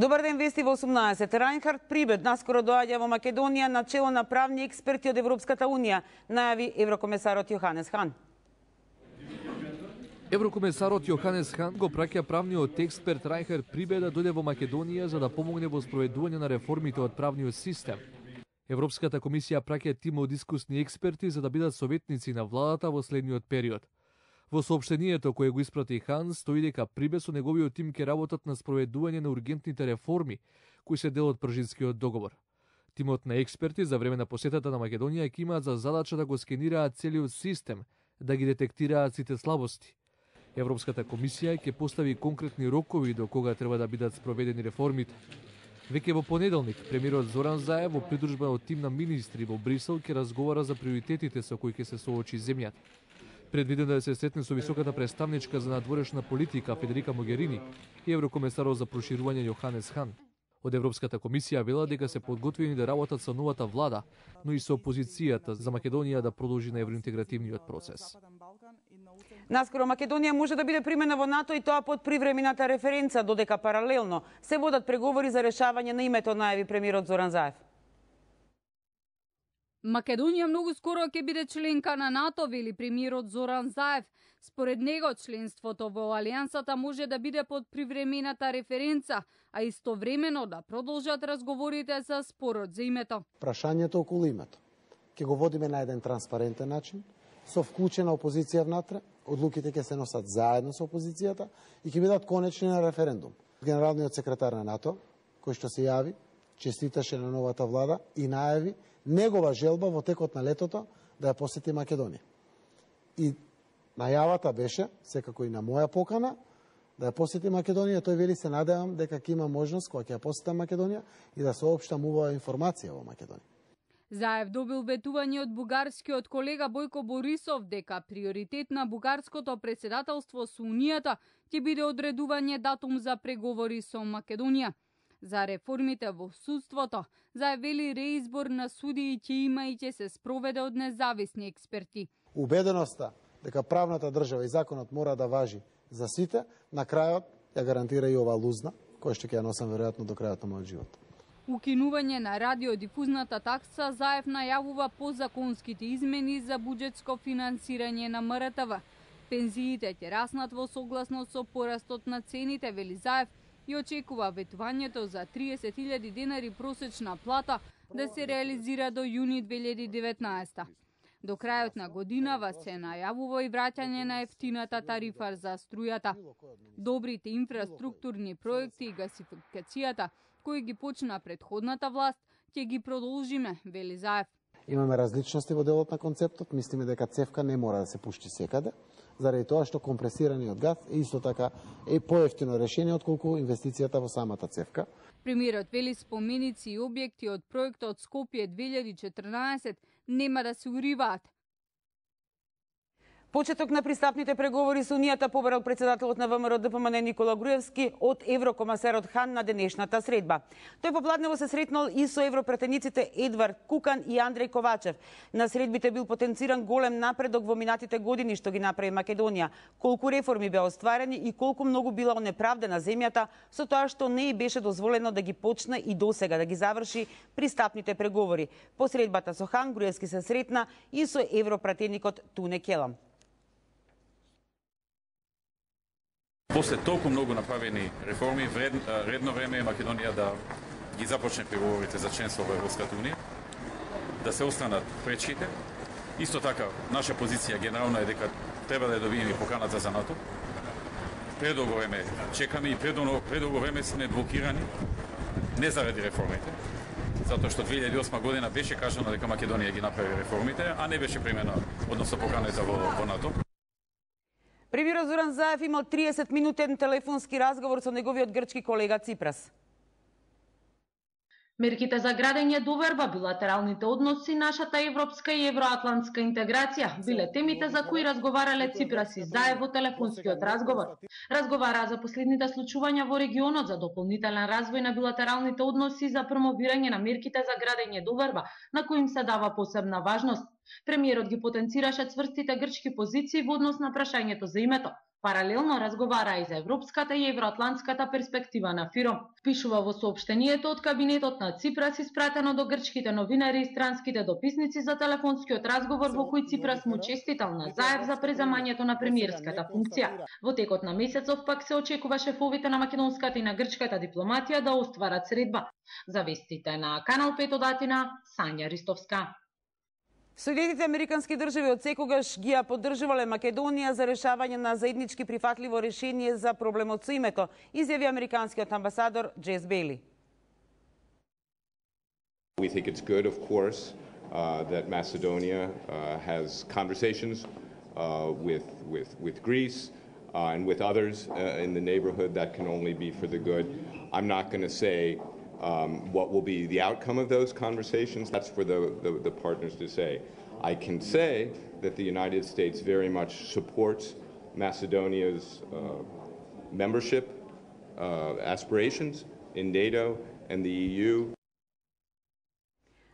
Добар ден, вести во 18. Райнхард Прибед наскоро доаѓа во Македонија на чело на правни експерти од Европската Унија, најави еврокомесарот Јоханес Хан. Еврокомесарот Јоханес Хан го праќа правниот експерт Райнхард Прибеда да дојде во Македонија за да помогне во спроведување на реформите од правниот систем. Европската комисија праќа тим од искусни експерти за да бидат советници на владата во следниот период. Во сообщението кое го испрати Хан стои дека Прибе со неговиот тим ке работат на спроведување на ургентните реформи кои се дел од Пржинскиот договор. Тимот на експерти за време на посетата на Македонија ќе имаат за задача да го скенираат целиот систем, да ги детектираат сите слабости. Европската комисија ќе постави конкретни рокови до кога треба да бидат спроведени реформите. Веќе во понеделник, премиерот Зоран Заев во придружба од тим на министри во Брисел ќе разговара за приоритетите со кои ќе се соочи земјата. Предвидено да се сретне со високата представничка за надворешна политика Федерика Могерини и еврокомесарот за проширување Јоханес Хан. Од Европската комисија вела дека се подготвени да работат со новата влада, но и со опозицијата за Македонија да продолжи на евроинтегративниот процес. Наскоро Македонија може да биде примена во НАТО и тоа под привремената референца, додека паралелно се водат преговори за решавање на името, најави премиерот Зоран Заев. Македонија многу скоро ќе биде членка на НАТО, вели премиерот Зоран Заев. Според него, членството во Алијансата може да биде под привремената референца, а истовремено да продолжат разговорите за спорот за името. Прашањето околу името ќе го водиме на еден транспарентен начин, со вклучена опозиција внатре, одлуките ќе се носат заедно со опозицијата и ќе бидат конечни на референдум. Генералниот секретар на НАТО, кој што се јави, честиташе на новата влада и најави негова желба во текот на летото да ја посети Македонија. И најавата беше, секако и на моја покана, да ја посети Македонија, тој вели се надевам дека ќе има можност кога ќе ја посетам Македонија и да соопштам убава информација во Македонија. Заев добил ветување од бугарскиот колега Бојко Борисов дека приоритет на бугарското председателство со Унијата ќе биде одредување датум за преговори со Македонија за реформите во судството, заявили реизбор на судии ќе има и ќе се спроведе од независни експерти. Убеденоста дека правната држава и законот мора да важи за сите, на крајот ја гарантира и ова лузна, која што ќе ја носам веројатно до крајот на мојот живот. Укинување на радиодифузната такса заев најавува позаконските измени за буџетско финансирање на МРТВ. Пензиите ќе раснат во согласност со порастот на цените, вели Заев, и очекува ветувањето за 30.000 денари просечна плата да се реализира до јуни 2019. До крајот на годинава се најавува и враќање на ефтината тарифа за струјата. Добрите инфраструктурни проекти и гасификацијата, кои ги почна предходната власт, ќе ги продолжиме, вели Заев. Имаме различности во делот на концептот, мислиме дека цевка не мора да се пушти секаде, заради тоа што компресираниот газ е исто така е поевтино решение отколку инвестицијата во самата цевка. Премиерот вели споменици и објекти од проектот Скопје 2014 нема да се уриваат, Почеток на пристапните преговори со Унијата побарал председателот на ВМРО ДПМН Никола Груевски од еврокомасарот Хан на денешната средба. Тој попладнево се сретнал и со европретениците Едвард Кукан и Андреј Ковачев. На средбите бил потенциран голем напредок во минатите години што ги направи Македонија, колку реформи беа остварени и колку многу била неправдена земјата со тоа што не и беше дозволено да ги почне и досега да ги заврши пристапните преговори. По средбата со Хан Груевски се сретна и со европратеникот Туне Келам. После толку многу направени реформи, вред, редно време е Македонија да ги започне преговорите за членство во Европската Унија, да се останат пречките. Исто така, наша позиција генерална е дека треба да ја добиеме поканата за НАТО. Предолго време чекаме и предолго, предолго време сме блокирани, не заради реформите, затоа што 2008 година беше кажано дека Македонија ги направи реформите, а не беше примена, односно поканата во, во НАТО. Зоран Заев имал 30 минутен телефонски разговор со неговиот грчки колега Ципрас. Мерките за градење доверба, билатералните односи, нашата европска и евроатлантска интеграција биле темите за кои разговарале Ципрас и Заев во телефонскиот разговор. Разговараа за последните случувања во регионот за дополнителен развој на билатералните односи и за промовирање на мерките за градење доверба, на кои им се дава посебна важност. Премиерот ги потенцираше цврстите грчки позиции во однос на прашањето за името. Паралелно разговара и за европската и евроатлантската перспектива на ФИРО. Пишува во сообштението од кабинетот на Ципрас испратено до грчките новинари и странските дописници за телефонскиот разговор во кој Ципрас му честитал на Заев за преземањето на премиерската функција. Во текот на месецов пак се очекува шефовите на македонската и на грчката дипломатија да остварат средба. За вестите на Канал 5 од Атина, Сања Ристовска. Соединетите Американски држави од секогаш ги ја поддржувале Македонија за решавање на заеднички прифатливо решение за проблемот со името, изјави американскиот амбасадор Джес Бейли. We think it's good, of course, uh, that Macedonia uh, has conversations uh, with, with, with Greece uh, and with others uh, in the neighborhood. That can only be for the good. I'm not going to say um, what will be the outcome of those conversations, that's for the, the, the, partners to say. I can say that the United States very much supports Macedonia's uh, membership uh, aspirations in NATO and the EU.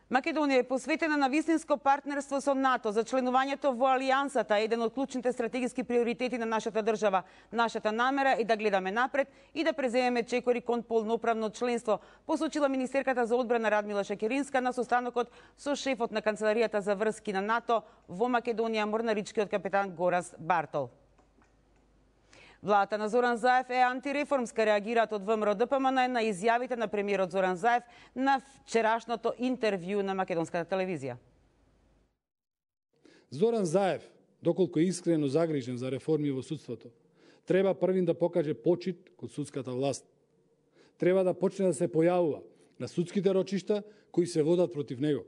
Македонија е посветена на вистинско партнерство со НАТО за членувањето во Алијансата, еден од клучните стратегиски приоритети на нашата држава. Нашата намера е да гледаме напред и да преземеме чекори кон полноправно членство, посочила министерката за одбрана Радмила Шекеринска на состанокот со шефот на канцеларијата за врски на НАТО во Македонија, морнаричкиот капетан Горас Бартол. Владата на Зоран Заев е антиреформска, реагираат од ВМРО ДПМН на изјавите на премиерот Зоран Заев на вчерашното интервју на македонската телевизија. Зоран Заев, доколку е искрено загрижен за реформи во судството, треба првин да покаже почит код судската власт. Треба да почне да се појавува на судските рочишта кои се водат против него.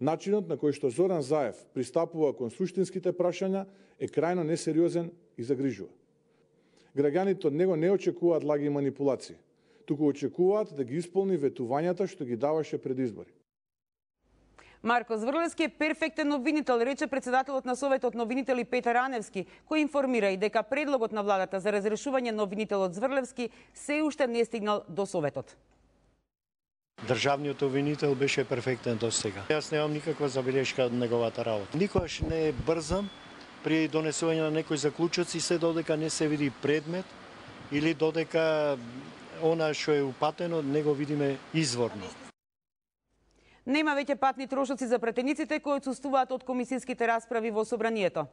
Начинот на кој што Зоран Заев пристапува кон суштинските прашања е крајно несериозен и загрижува граѓаните од него не очекуваат лаги и манипулации, туку очекуваат да ги исполни ветувањата што ги даваше пред избори. Марко Зврлевски е перфектен новинител, рече председателот на Советот новинители Петар Аневски, кој информира и дека предлогот на владата за разрешување новинителот Зврлевски се уште не стигнал до Советот. Државниот обвинител беше перфектен до сега. Јас немам никаква забелешка од неговата работа. Никогаш не е брзам при донесување на некои заклучоци се додека не се види предмет или додека она што е упатено не го видиме изворно. Нема веќе патни трошоци за претениците кои отсуствуваат од комисиските расправи во собранието.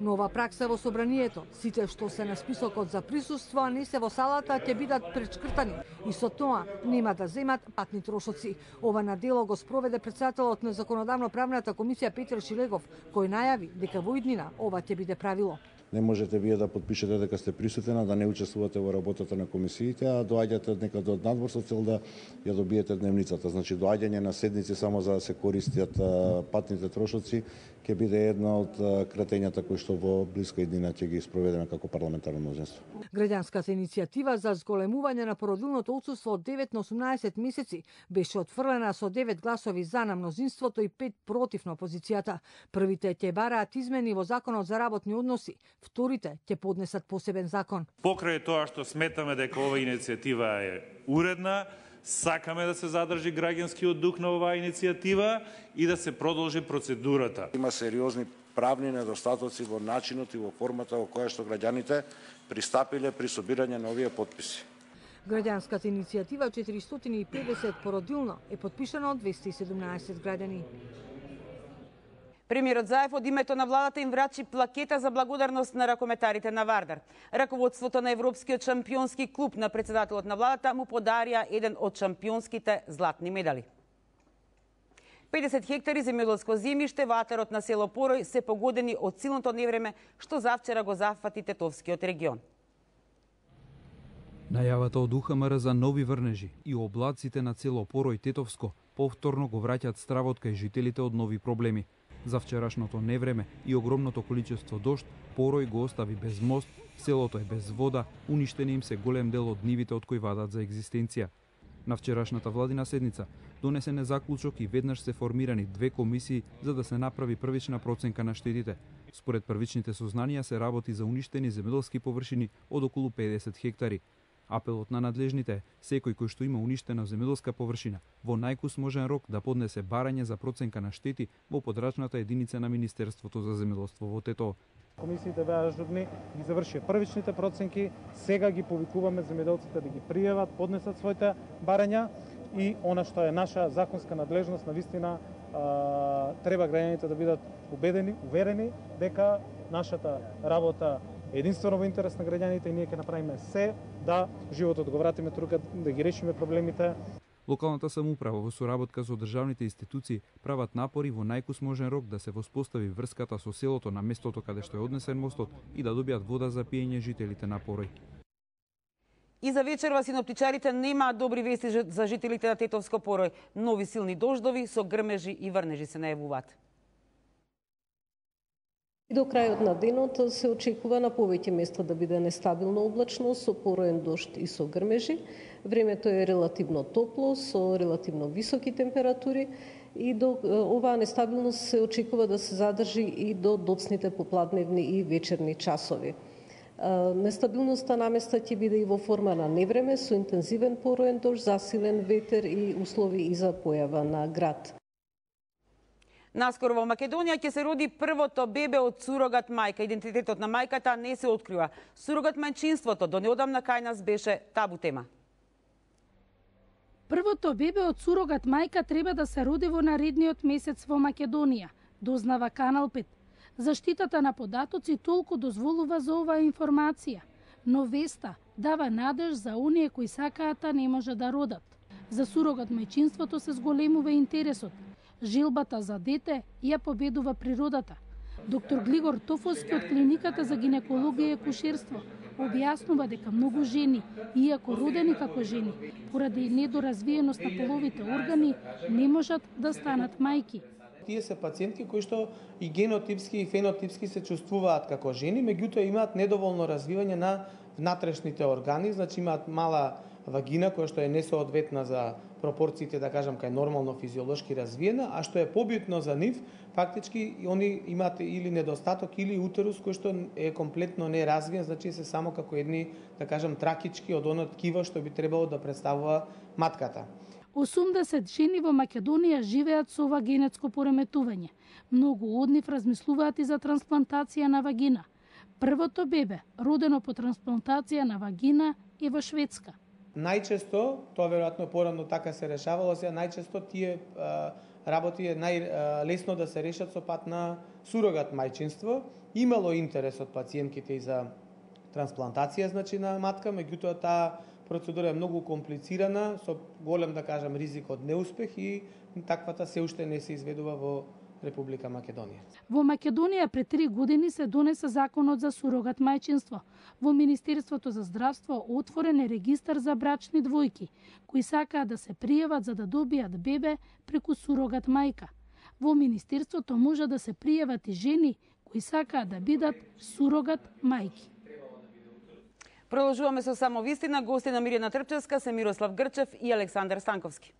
Нова пракса во собранието. Сите што се на списокот за присуство, а не се во салата, ќе бидат пречкртани и со тоа нема да земат патни трошоци. Ова на дело го спроведе председателот на законодавно-правната комисија Петр Шилегов, кој најави дека во иднина ова ќе биде правило не можете вие да подпишете дека сте присутена, да не учествувате во работата на комисиите, а доаѓате некаде од надвор со цел да ја добиете дневницата. Значи, доаѓање на седници само за да се користат патните трошоци ќе биде една од кратењата кои што во блиска иднина ќе ги спроведеме како парламентарно мнозинство. Граѓанската иницијатива за зголемување на породилното отсуство од 9 на 18 месеци беше отфрлена со 9 гласови за на мнозинството и 5 против на опозицијата. Првите ќе бараат измени во законот за работни односи, вторите ќе поднесат посебен закон. Покрај тоа што сметаме дека ова иницијатива е уредна, сакаме да се задржи граѓанскиот дух на оваа иницијатива и да се продолжи процедурата. Има сериозни правни недостатоци во начинот и во формата во која што граѓаните пристапиле при собирање на овие подписи. Граѓанската иницијатива 450 породилно е подпишана од 217 граѓани. Премиерот Заев од името на владата им врачи плакета за благодарност на ракометарите на Вардар. Раководството на Европскиот шампионски клуб на председателот на владата му подарија еден од шампионските златни медали. 50 хектари земјоделско земјиште во атарот на село Порој се погодени од силното невреме што завчера го зафати Тетовскиот регион. Најавата од УХМР за нови врнежи и облаците на село Порој Тетовско повторно го враќаат стравот кај жителите од нови проблеми – За вчерашното невреме и огромното количество дошт, Порој го остави без мост, селото е без вода, уништени им се голем дел од нивите од кои вадат за екзистенција. На вчерашната владина седница донесен е заклучок и веднаш се формирани две комисии за да се направи првична проценка на штетите. Според првичните сознанија се работи за уништени земјоделски површини од околу 50 хектари. Апелот на надлежните секој кој што има уништена земјоделска површина во најкусможен рок да поднесе барање за проценка на штети во подрачната единица на Министерството за земјоделство во Тето. Комисиите беа журни, ги завршија првичните проценки, сега ги повикуваме земјоделците да ги пријават, поднесат своите барања и она што е наша законска надлежност на вистина треба граѓаните да бидат убедени, уверени дека нашата работа единствено во интерес на граѓаните и ние ќе направиме се да животот го вратиме тука, да ги решиме проблемите. Локалната самоуправа во соработка со државните институции прават напори во најкусможен рок да се воспостави врската со селото на местото каде што е однесен мостот и да добијат вода за пиење жителите на Порој. И за вечерва синоптичарите немаат добри вести за жителите на Тетовско порој. Нови силни дождови со грмежи и врнежи се најавуваат. И до крајот на денот се очекува на повеќе места да биде нестабилно облачно со пороен дожд и со грмежи. Времето е релативно топло со релативно високи температури и до оваа нестабилност се очекува да се задржи и до доцните попладневни и вечерни часови. Нестабилноста места ќе биде и во форма на невреме со интензивен пороен дожд, засилен ветер и услови и за појава на град. Наскоро во Македонија ќе се роди првото бебе од сурогат мајка. Идентитетот на мајката не се открива. Сурогат мајчинството до неодамна кај нас беше табу тема. Првото бебе од сурогат мајка треба да се роди во наредниот месец во Македонија, дознава Канал 5. Заштитата на податоци толку дозволува за оваа информација, но веста дава надеж за оние кои сакаат а не може да родат. За сурогат мајчинството се зголемува интересот. Жилбата за дете ја победува природата. Доктор Глигор Тофоски од клиниката за гинекологија и акушерство објаснува дека многу жени, иако родени како жени, поради недоразвиеност на половите органи, не можат да станат мајки тие се пациентки кои што и генотипски и фенотипски се чувствуваат како жени, меѓутоа имаат недоволно развивање на внатрешните органи, значи имаат мала вагина која што е несоодветна за пропорциите, да кажам, кај нормално физиолошки развиена, а што е побитно за нив, фактички они имаат или недостаток или утерус кој што е комплетно неразвиен, значи се само како едни, да кажам, тракички од оно ткива што би требало да представува матката. 80 жени во Македонија живеат со ова генетско пореметување. Многу од нив размислуваат и за трансплантација на вагина. Првото бебе, родено по трансплантација на вагина, е во Шведска. Најчесто, тоа веројатно порано така се решавало, сега најчесто тие а, работи е најлесно да се решат со пат на сурогат мајчинство. Имало интерес од пациентките и за трансплантација значи на матка, меѓутоа таа процедура е многу комплицирана, со голем, да кажам, ризик од неуспех и таквата се уште не се изведува во Република Македонија. Во Македонија пред три години се донесе законот за сурогат мајчинство. Во Министерството за здравство отворен е регистар за брачни двојки, кои сакаат да се пријават за да добијат бебе преку сурогат мајка. Во Министерството може да се пријават и жени кои сакаат да бидат сурогат мајки. Продолжуваме со само вистина. Гости на Мирина Трпчевска се Мирослав Грчев и Александар Станковски.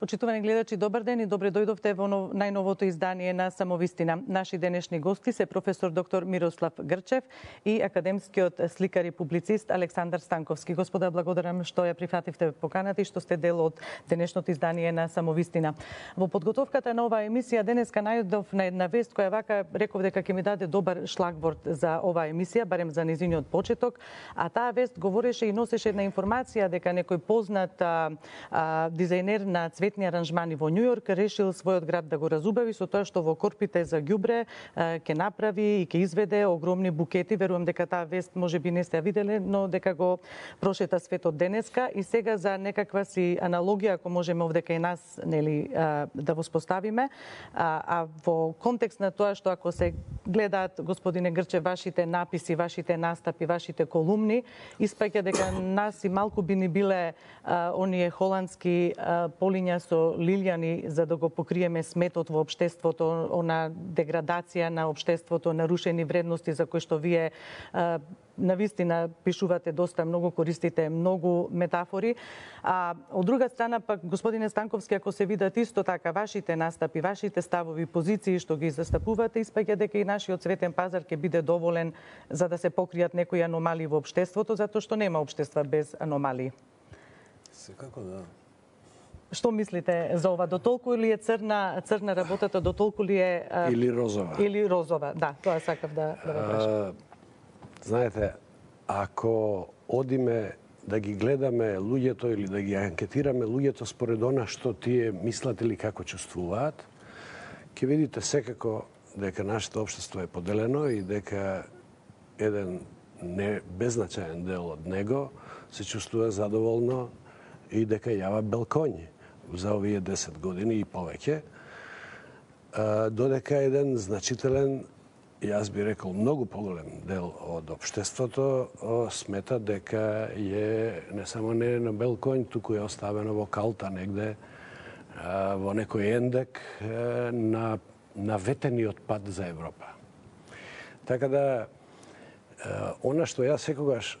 Почитувани гледачи, добар ден и добре дојдовте во нов, најновото издание на Самовистина. Наши денешни гости се професор доктор Мирослав Грчев и академскиот сликар и публицист Александар Станковски. Господа, благодарам што ја прифативте поканата и што сте дел од денешното издание на Самовистина. Во подготовката на оваа емисија денеска најдов на една вест која вака реков дека ќе ми даде добар шлагворд за оваа емисија, барем за низиниот почеток, а таа вест говореше и носеше една информација дека некој познат а, а, дизајнер на цвет летни аранжмани во Њу Йорк решил својот град да го разубави со тоа што во корпите за ѓубре ќе направи и ќе изведе огромни букети. Верувам дека таа вест може би не сте ја виделе, но дека го прошета светот денеска и сега за некаква си аналогија ако можеме овде кај нас нели да воспоставиме, а, а во контекст на тоа што ако се гледаат господине Грче вашите написи, вашите настапи, вашите колумни, испаќа дека нас и малку би ни биле а, оние холандски а, полиња со Лилјани за да го покриеме сметот во обштеството, она деградација на обштеството, нарушени вредности за кои што вие на вистина пишувате доста многу, користите многу метафори. А од друга страна пак господине Станковски ако се видат исто така вашите настапи, вашите ставови, позиции што ги застапувате, испаѓа дека и нашиот светен пазар ќе биде доволен за да се покријат некои аномалии во општеството, затоа што нема општества без аномалии. Секако да. Што мислите за ова? До толку ли е црна, црна работата, до толку ли е... Или розова. Или розова, да, тоа сакав да, да ве прашам. Знаете, ако одиме да ги гледаме луѓето или да ги анкетираме луѓето според она што тие мислат или како чувствуваат, ќе видите секако дека нашето општество е поделено и дека еден не беззначаен дел од него се чувствува задоволно и дека јава белкоњи за овие 10 години и повеќе, додека еден значителен јас би рекол многу поголем дел од обштеството смета дека е не само не е на Белкоњ, туку е оставено во калта негде во некој ендек на на ветениот пат за Европа. Така да она што јас секогаш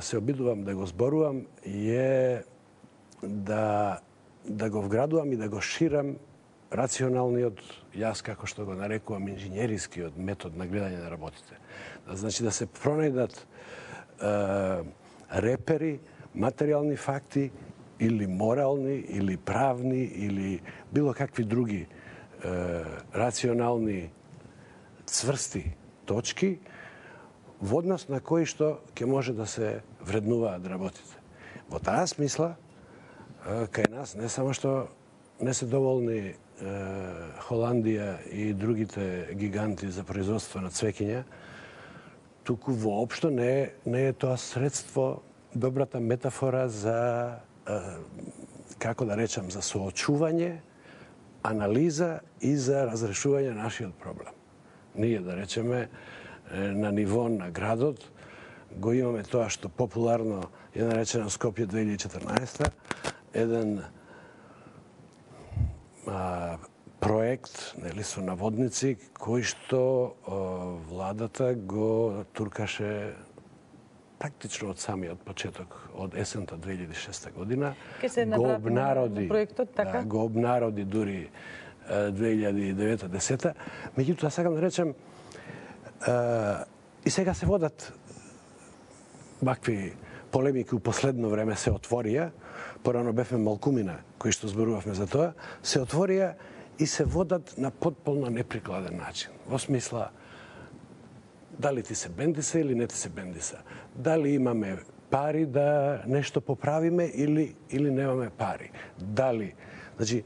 се обидувам да го зборувам е да да го вградувам и да го ширам рационалниот, јас како што го нарекувам инженерискиот метод на гледање на работите. Да, значи да се пронајдат е, репери, материјални факти или морални, или правни, или било какви други е, рационални цврсти точки во однос на кои што ќе може да се вреднуваат работите. Во таа смисла, кај нас не само што не се доволни Холандија и другите гиганти за производство на цвеќиња, туку воопшто не е, не е тоа средство, добрата метафора за, како да речам, за соочување, анализа и за разрешување на нашиот проблем. Ние, да речеме, на ниво на градот, го имаме тоа што популарно е наречено Скопје 2014, еден а, проект, нели, со наводници, кој што а, владата го туркаше практично од самиот почеток, од есента 2006 година. го обнароди, проектот, така? Да, го обнароди дури 2009-10. Меѓутоа, сакам да речем, а, и сега се водат вакви полемики у последно време се отворија, порано бевме малкумина кои што зборувавме за тоа, се отворија и се водат на потполно неприкладен начин. Во смисла, дали ти се бендиса или не ти се бендиса. Дали имаме пари да нешто поправиме или, или немаме пари. Дали, значи,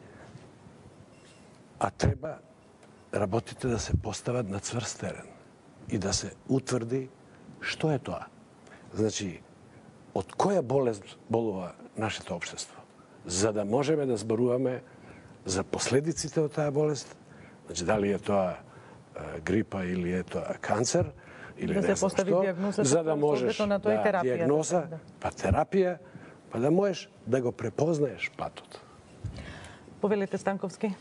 а треба работите да се постават на цврст терен и да се утврди што е тоа. Значи, од која болест болува нашето општество, за да можеме да зборуваме за последиците од таа болест, значи дали е тоа грипа или е тоа канцер, или да не постави што, диагноза за да можеш на тоа да, терапија, диагноза, да. па терапија, па да можеш да го препознаеш патот. Повелите Станковски.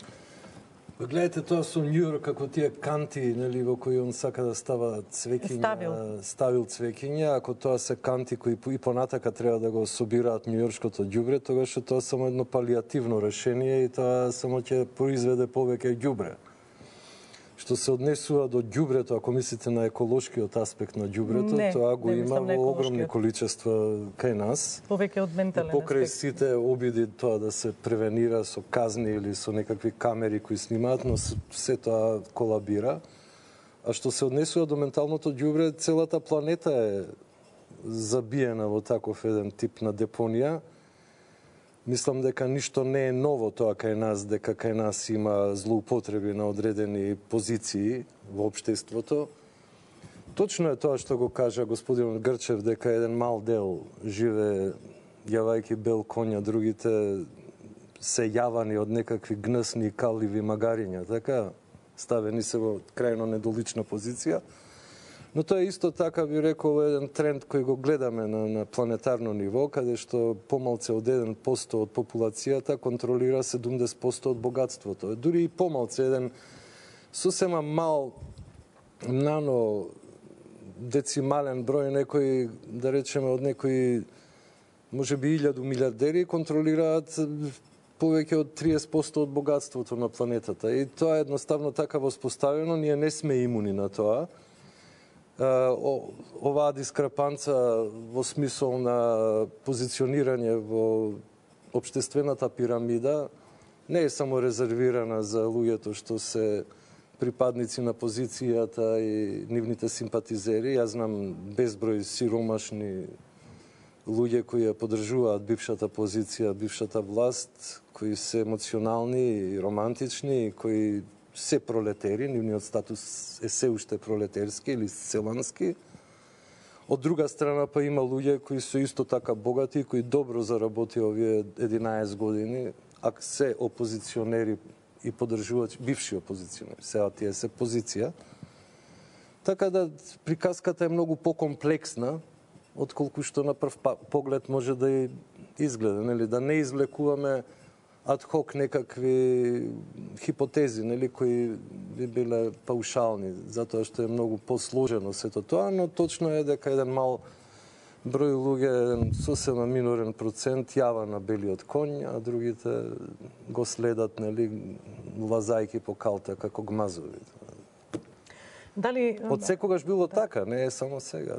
Па гледате тоа со Њујорк како тие канти, нели, во кои он сака да става цвеќиња, Ставил. ставил цвеќиња, ако тоа се канти кои и понатака треба да го собираат њујоршкото ѓубре, тогаш тоа само едно палиативно решение и тоа само ќе произведе повеќе ѓубре. Што се однесува до ѓубрето, ако мислите на еколошкиот аспект на ѓубрето, Не, тоа го не има во огромни количества кај нас. Повеќе од ментален покрај аспект. сите обиди тоа да се превенира со казни или со некакви камери кои снимаат, но се тоа колабира. А што се однесува до менталното ѓубре, целата планета е забиена во таков еден тип на депонија. Мислам дека ништо не е ново тоа кај нас, дека кај нас има злоупотреби на одредени позиции во општеството. Точно е тоа што го кажа господин Грчев, дека еден мал дел живе јавајки бел конја, другите се јавани од некакви гнесни, каливи магариња, така ставени се во крајно недолична позиција. Но тоа е исто така би рекол еден тренд кој го гледаме на, на планетарно ниво, каде што помалце од 1% од популацијата контролира 70% од богатството. Дури и помалце, еден сосема мал, нано децимален број некои, да речеме, од некои може би илјаду милиардери контролираат повеќе од 30% од богатството на планетата. И тоа е едноставно така воспоставено, ние не сме имуни на тоа оваа дискрепанца во смисол на позиционирање во обштествената пирамида не е само резервирана за луѓето што се припадници на позицијата и нивните симпатизери. Јас знам безброј сиромашни луѓе кои ја подржуваат бившата позиција, бившата власт, кои се емоционални и романтични, кои се пролетери, нивниот статус е се уште пролетерски или селански. Од друга страна па има луѓе кои се исто така богати и кои добро заработи овие 11 години, а се опозиционери и подржуваат бивши опозиционери, сега тие се позиција. Така да приказката е многу покомплексна отколку што на прв па- поглед може да изгледа, нели да не извлекуваме адхок некакви хипотези, нели, кои би биле паушални, затоа што е многу посложено сето тоа, но точно е дека еден мал број луѓе, еден сосема минорен процент јава на белиот конј, а другите го следат, нели, лазајки по калта како гмазови. Дали Од секогаш било така, не е само сега.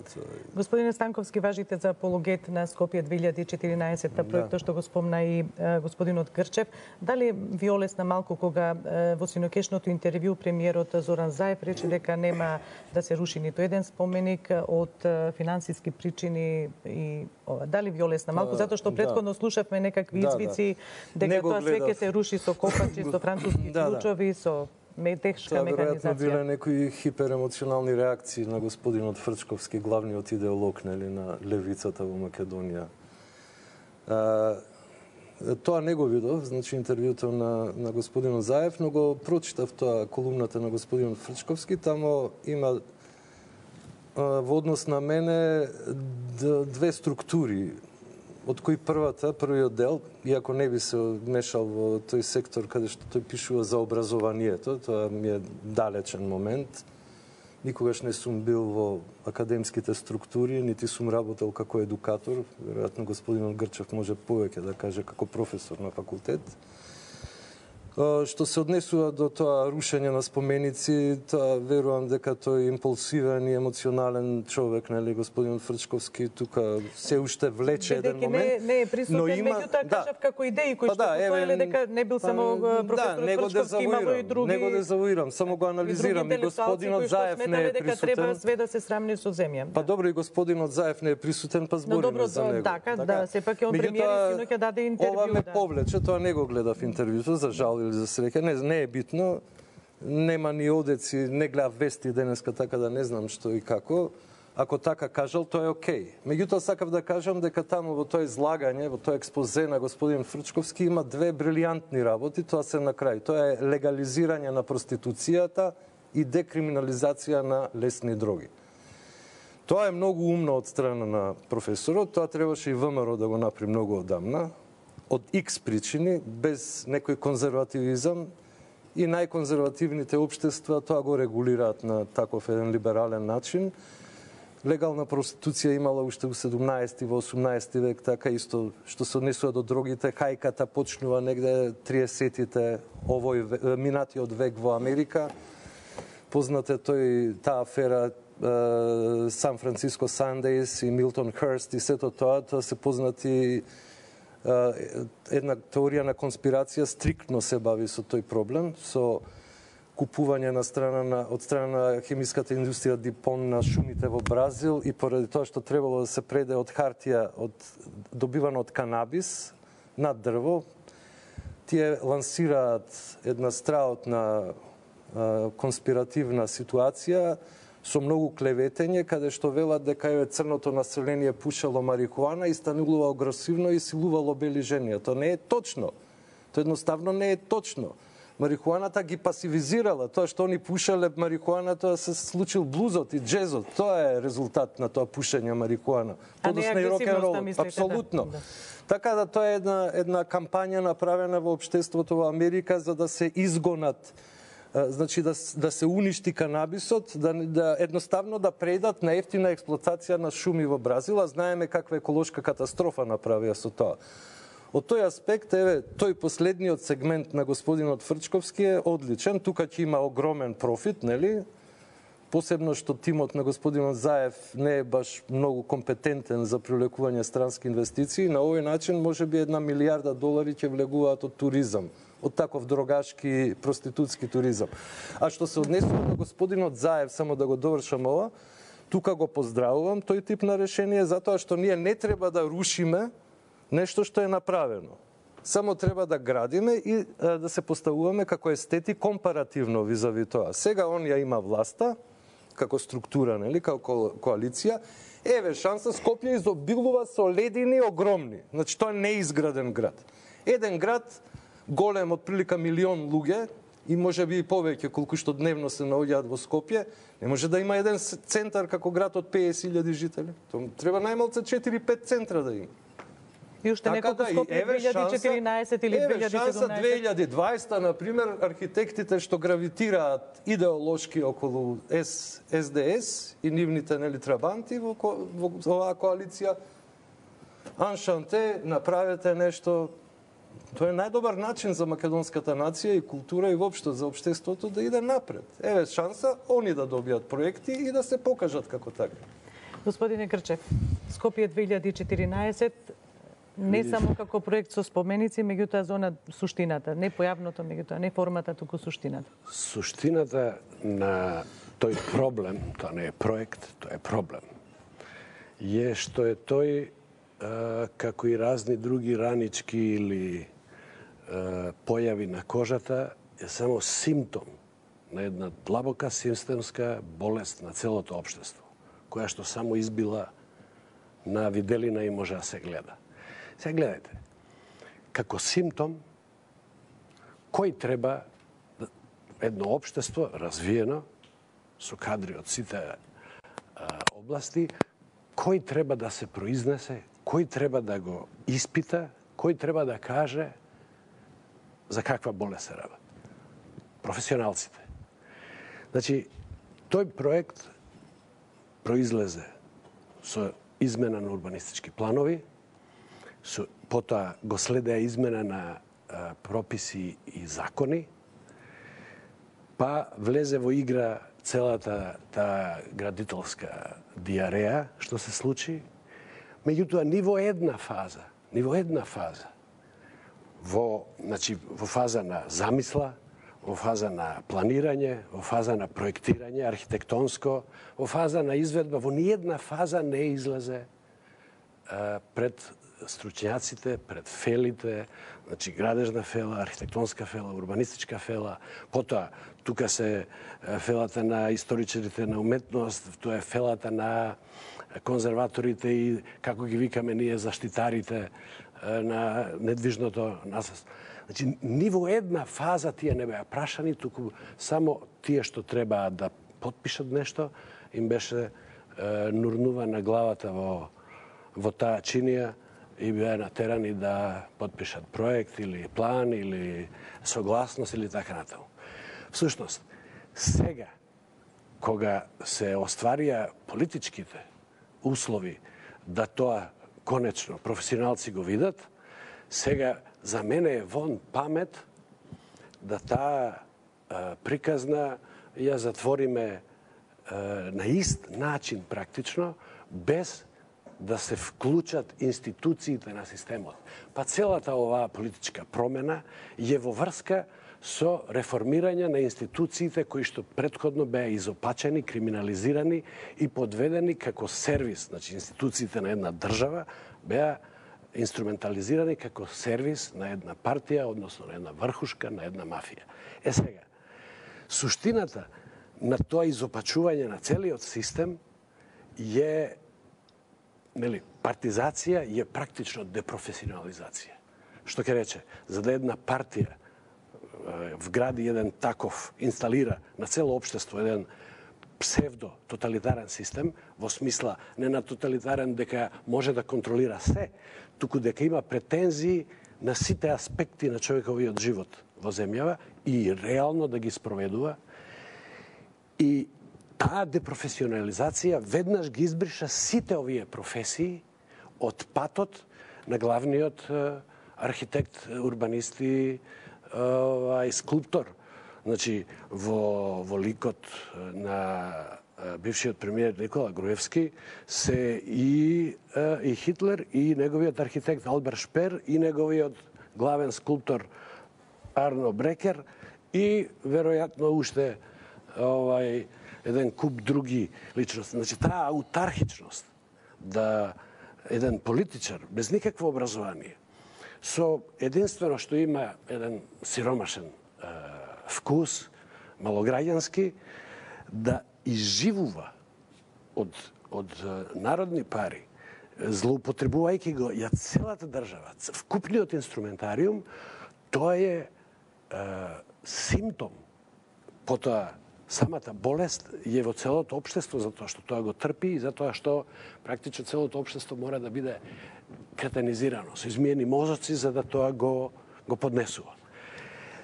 Господине Станковски, важите за апологет на Скопје 2014 та проектот да. што го спомна и господинот Грчев. Дали ви олесна малку кога во синокешното интервју премиерот Зоран Заев рече дека нема да се руши ниту еден споменик од финансиски причини и ова. Дали ви олесна малку затоа што да. претходно да. слушавме некакви да, извици да, дека тоа све ќе се руши со копачи, со француски да, клучови, со медешка механизација. Тоа биле некои хиперемоционални реакции на господинот Фрчковски, главниот идеолог нели, на левицата во Македонија. А, тоа не го видов, значи интервјуто на, на господинот Заев, но го прочитав тоа колумната на господинот Фрчковски, тамо има во однос на мене две структури од кои првата, првиот дел, иако не би се мешал во тој сектор каде што тој пишува за образованието, тоа ми е далечен момент. Никогаш не сум бил во академските структури, нити сум работел како едукатор. Веројатно господинот Грчев може повеќе да каже како професор на факултет. Што се однесува до тоа рушење на споменици, тоа верувам дека тој импулсивен и емоционален човек, нели господин Фрчковски тука се уште влече еден момент. Не, не е присутен, но има, меѓутоа да, кажав како идеи кои па, што да, постоеле дека не бил само па, професор да, Фрчковски, имало и други. Него дезавуирам, само го анализирам и господинот Заев не е присутен. дека треба све да се срамни со земја. Па добро и господинот Заев не е присутен, па збориме добро, за него. Така, да, сепак е он премиер и синоќа даде интервју. Ова ме повлече, тоа не го гледав интервјуто, за жал или за среќа, не, не е битно. Нема ни одеци, не гледав вести денеска, така да не знам што и како. Ако така кажал, тоа е окей. Меѓутоа сакав да кажам дека таму во тоа излагање, во тоа експозе на господин Фрчковски има две брилијантни работи, тоа се на крај. Тоа е легализирање на проституцијата и декриминализација на лесни дроги. Тоа е многу умно од страна на професорот, тоа требаше и ВМРО да го направи многу одамна од X причини, без некој конзервативизам, и најконзервативните обштества тоа го регулираат на таков еден либерален начин. Легална проституција имала уште во 17 во 18 век, така исто што се однесува до другите, хајката почнува негде 30-тите овој минатиот век во Америка. Познате тој таа афера Сан Франциско Сандейс и Милтон Хърст и сето тоа, тоа се познати една теорија на конспирација стриктно се бави со тој проблем, со купување на страна на, од страна на хемиската индустрија Дипон на шумите во Бразил и поради тоа што требало да се преде од хартија од добивано од канабис на дрво, тие лансираат една страотна конспиративна ситуација со многу клеветење, каде што велат дека е црното население пушело марихуана и станувало агресивно и силувало бели жени. Тоа не е точно. Тоа едноставно не е точно. Марихуаната ги пасивизирала. Тоа што они пушале марихуана, тоа се случил блузот и джезот. Тоа е резултат на тоа пушење марихуана. Подосна и рок н рол. Апсолутно. Да. Така да тоа е една една кампања направена во општеството во Америка за да се изгонат значи да, да се уништи канабисот, да, да едноставно да предат на ефтина експлоатација на шуми во Бразил, а знаеме каква еколошка катастрофа направија со тоа. Од тој аспект, еве, тој последниот сегмент на господинот Фрчковски е одличен. Тука ќе има огромен профит, нели? Посебно што тимот на господинот Заев не е баш многу компетентен за привлекување странски инвестиции. На овој начин може би една милиарда долари ќе влегуваат од туризам од таков дрогашки проститутски туризам. А што се однесува на господинот Заев, само да го довршам ова, тука го поздравувам тој тип на решение затоа што ние не треба да рушиме нешто што е направено. Само треба да градиме и а, да се поставуваме како естети компаративно визави тоа. Сега он ја има власта, како структура, нели, како коалиција, еве шанса Скопје изобилува со ледини огромни. Значи тоа е неизграден град. Еден град голем од прилика милион луѓе и може би и повеќе колку што дневно се наоѓаат во Скопје, не може да има еден центар како град од 50.000 жители. Тоа треба најмалце 4-5 центра да има. И уште така неколку да, Скопје 2014 или 2017. Еве шанса 2020, на пример, архитектите што гравитираат идеолошки околу С, СДС и нивните нели трабанти во, во, во оваа коалиција, аншанте, направете нешто Тоа е најдобар начин за македонската нација и култура и воопшто за општеството да иде напред. Еве шанса они да добијат проекти и да се покажат како така. Господине Крчев, Скопје 2014 не само како проект со споменици, меѓутоа за она суштината, не појавното, меѓутоа не формата, туку суштината. Суштината на тој проблем, тоа не е проект, тоа е проблем, е што е тој како и разни други ранички или појави на кожата, е само симптом на една длабока системска болест на целото општество, која што само избила на виделина и може да се гледа. Се гледајте, како симптом, кој треба да, едно општество развиено, со кадри од сите области, кој треба да се произнесе кој треба да го испита, кој треба да каже за каква болест се работи. Професионалците. Значи, тој проект произлезе со измена на урбанистички планови, со, потоа го следеа измена на а, прописи и закони, па влезе во игра целата таа градителска диареја, што се случи, Меѓутоа, ни во една фаза, ни во една фаза, во, значи, во фаза на замисла, во фаза на планирање, во фаза на проектирање, архитектонско, во фаза на изведба, во ниедна фаза не излезе а, пред стручњаците, пред фелите, значи градежна фела, архитектонска фела, урбанистичка фела, потоа тука се фелата на историчарите на уметност, тоа е фелата на конзерваторите и како ги викаме ние заштитарите на недвижното наследство. Значи, ни во една фаза тие не беа прашани, туку само тие што треба да потпишат нешто, им беше е, нурнува на главата во, во таа чинија и беа натерани да потпишат проект или план или согласност или така натаму. Всушност, сега, кога се остварија политичките услови да тоа конечно професионалци го видат, сега за мене е вон памет да таа приказна ја затвориме на ист начин практично, без да се вклучат институциите на системот. Па целата оваа политичка промена е во врска со реформирање на институциите кои што предходно беа изопачени, криминализирани и подведени како сервис, значи институциите на една држава беа инструментализирани како сервис на една партија, односно на една врхушка, на една мафија. Е сега, суштината на тоа изопачување на целиот систем е нели, партизација е практично депрофесионализација. Што ќе рече, за да една партија вгради еден таков, инсталира на цело општество еден псевдо тоталитарен систем, во смисла не на тоталитарен дека може да контролира се, туку дека има претензии на сите аспекти на човековиот живот во земјава и реално да ги спроведува. И таа депрофесионализација веднаш ги избриша сите овие професии од патот на главниот архитект, урбанисти, и скулптор. Значи, во, во ликот на бившиот премиер Никола Груевски се и, и Хитлер и неговиот архитект Албер Шпер и неговиот главен скулптор Арно Брекер и веројатно уште овај еден куп други личности. Значи таа аутархичност да еден политичар без никакво образование со единствено што има еден сиромашен е, вкус, малограѓански, да изживува од, од народни пари, злоупотребувајќи го ја целата држава, вкупниот инструментариум, тоа е, е симптом. Потоа самата болест е во целото општество затоа што тоа го трпи и затоа што практично целото општество мора да биде кретанизирано, со измиени мозоци за да тоа го го поднесува.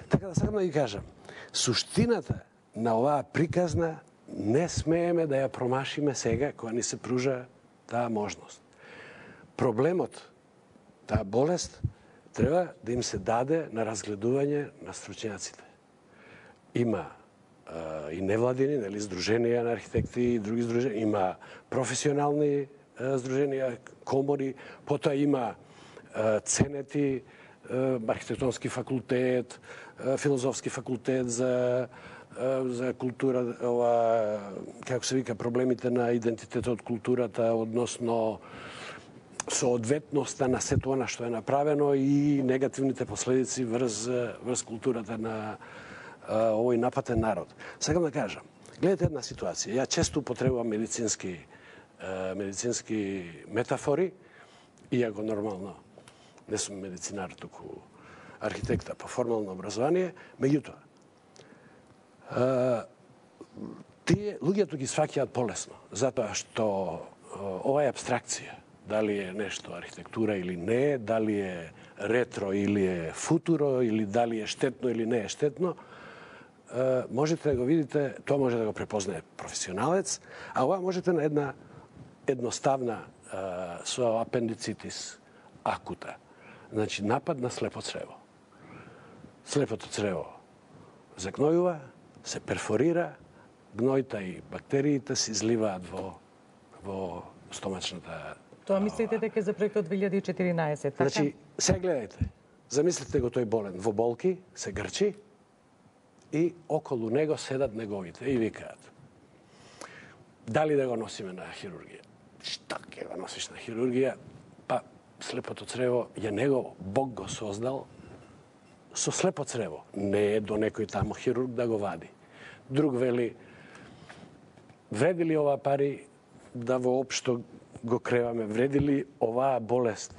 Така да сакам да ги кажам, суштината на оваа приказна не смееме да ја промашиме сега кога ни се пружа таа можност. Проблемот, таа болест, треба да им се даде на разгледување на стручњаците. Има и невладини, нели, здруженија на архитекти и други здруженија, има професионални здруженија, комори, потоа има ценети, архитектонски факултет, филозофски факултет за за култура, ова, како се вика, проблемите на идентитетот, културата, односно соодветноста на сето она што е направено и негативните последици врз, врз културата на овој напатен народ. Сакам да кажам, гледате една ситуација. Ја често употребувам медицински медицински метафори, иако нормално не сум медицинар, туку архитекта по формално образование, меѓутоа, тие луѓето ги сваќаат полесно, затоа што ова е абстракција, дали е нешто архитектура или не, дали е ретро или е футуро, или дали е штетно или не е штетно, можете да го видите, тоа може да го препознае професионалец, а ова можете на една едноставна со апендицитис акута. Значи, напад на слепо црево. Слепото црево загнојува, се перфорира, гнојта и бактериите се изливаат во, во стомачната... Тоа мислите дека за проектот 2014, така? Значи, се гледајте, замислите го тој болен во болки, се грчи и околу него седат неговите и викаат. Дали да го носиме на хирургија? Што ќе го носиш на хирургија? Па, слепото црево е него, Бог го создал со слепо црево. Не е до некој тамо хирург да го вади. Друг вели, вреди ли ова пари да воопшто го креваме? Вреди ли оваа болест?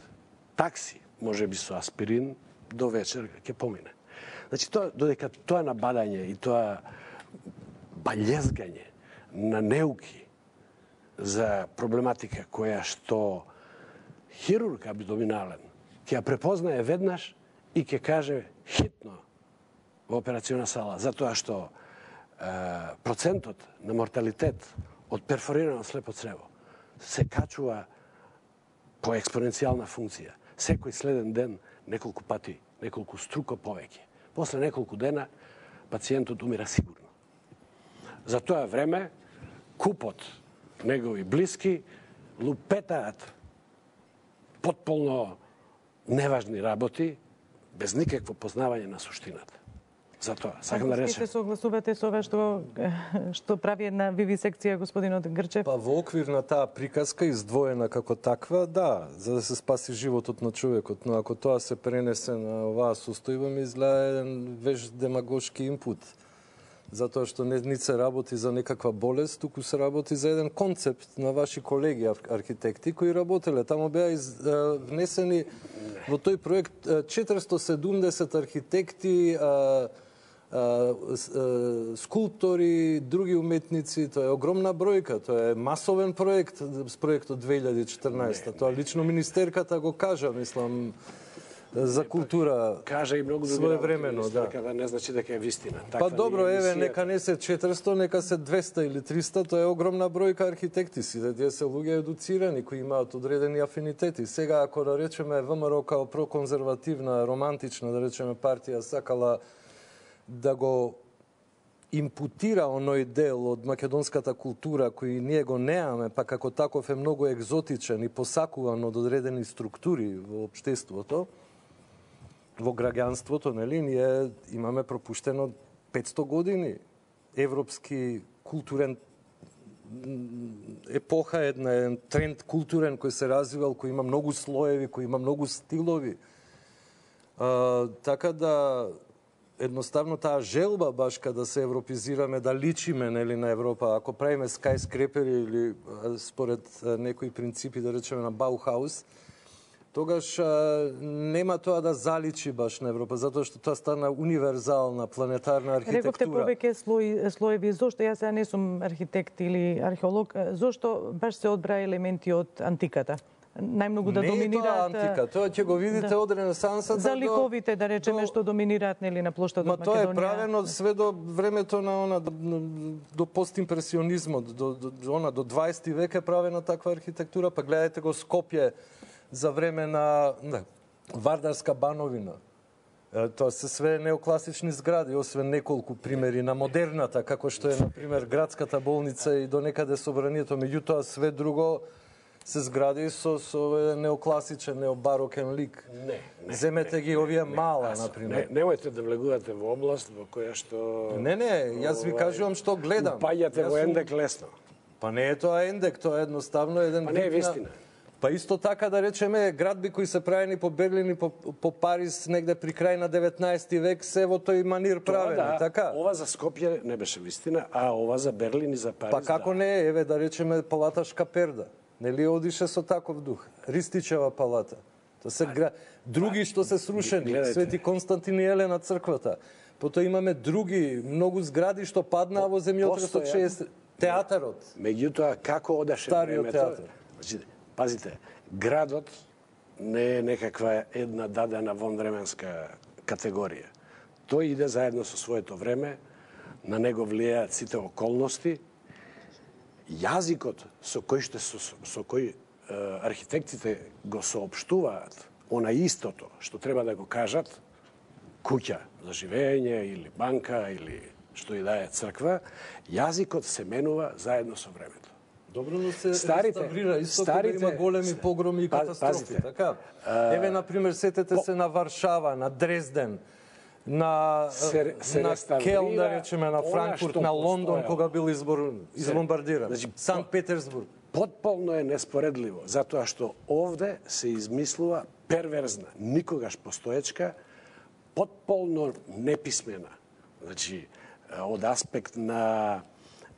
Такси, може би со аспирин, до вечер ќе помине. Значи, тоа, додека тоа набадање и тоа балезгање на неуки за проблематика која што хирург абдоминален ќе ја препознае веднаш и ќе каже хитно во операциона сала, затоа што е, процентот на морталитет од перфорирано слепо црево се качува по експоненцијална функција. Секој следен ден неколку пати, неколку струко повеќе. После неколку дена пациентот умира сигурно. За тоа време купот негови блиски лупетаат подполно неважни работи без никакво познавање на суштината. Затоа, сакам да речем. Се согласувате со ова што што прави една вивисекција господинот Грчев? Па во оквир на таа приказка издвоена како таква, да, за да се спаси животот на човекот, но ако тоа се пренесе на оваа состојба, ми изгледа еден веж демагошки импут затоа што не ни се работи за некаква болест, туку се работи за еден концепт на ваши колеги архитекти кои работеле. Тамо беа из, внесени во тој проект 470 архитекти, скулптори, други уметници, тоа е огромна бројка, тоа е масовен проект, проектот 2014. Тоа лично министерката го кажа, мислам, за култура. Кажа и многу своевремено, да. да не значи дека е вистина. Таква па добро, еве, нека не се 400, нека се 200 или 300, тоа е огромна бројка архитекти си, да тие се луѓе едуцирани кои имаат одредени афинитети. Сега ако да речеме ВМРО као проконзервативна, романтична, да речеме партија сакала да го импутира оној дел од македонската култура кој ние го неаме, па како таков е многу екзотичен и посакуван од одредени структури во обштеството, во граѓанството, нели, ние имаме пропуштено 500 години европски културен епоха, една еден тренд културен кој се развивал, кој има многу слоеви, кој има многу стилови. А, така да едноставно таа желба баш да се европизираме да личиме нели на Европа, ако правиме скайскрепери или според некои принципи да речеме на Баухаус, тогаш а, нема тоа да заличи баш на Европа, затоа што тоа стана универзална планетарна архитектура. Рековте повеќе слој слоеви, зошто јас сега не сум архитект или археолог, зошто баш се одбра елементи од антиката? Најмногу да не доминираат. Не е тоа антика, тоа ќе го видите да. од Ренесансата За ликовите, да речеме, до... што доминираат нели на плоштадот Македонија. Ма тоа е правено све до времето на она до постимпресионизмот, до, до, до она до 20 век е правена таква архитектура, па гледајте го Скопје за време на не, Вардарска бановина. Тоа се све неокласични згради, освен неколку примери на модерната, како што е, на пример, градската болница и до некаде собранието. Меѓутоа, све друго се згради со, со неокласичен, необарокен лик. Не, не. Земете ги овие мала, на пример. Не, немојте да влегувате во област во која што... Не, не, јас ви кажувам што гледам. Упаѓате во ендек лесно. Па не е тоа ендек, тоа е едноставно еден Па не е вистина. Па исто така да речеме градби кои се правени по Берлин и по, по Париз негде при крај на 19 век се во тој манир правени, да, така? Ова за Скопје не беше вистина, а ова за Берлин и за Париз Па како да. не, еве да речеме палата Шкаперда. Нели одише со таков дух? Ристичева палата. Тоа се гра... други што се срушени, Гледайте. Свети Константин и Елена црквата. Потоа имаме други многу згради што паднаа во земјотресот 60 театарот. Меѓутоа, како одеше Стариот времето... театар. Значи, пазите, градот не е некаква една дадена вонвременска категорија. Тој иде заедно со своето време, на него влијаат сите околности. Јазикот со кој што со, со кој е, архитектите го соопштуваат она истото што треба да го кажат, куќа за живење или банка или што и да е црква, јазикот се менува заедно со времето. Добро, но се Старите- реставрира, исто старите- кога има големи погроми и Па- катастрофи, пазите. така? Еве, на пример, сетете се на Варшава, на Дрезден, на, Се- се на Кел, да речеме, на Франкфурт, на Лондон, постоја. кога бил избор, избомбардиран. Значи, Санкт Петерсбург. Потполно е неспоредливо, затоа што овде се измислува перверзна, никогаш постоечка, потполно неписмена. Значи, од аспект на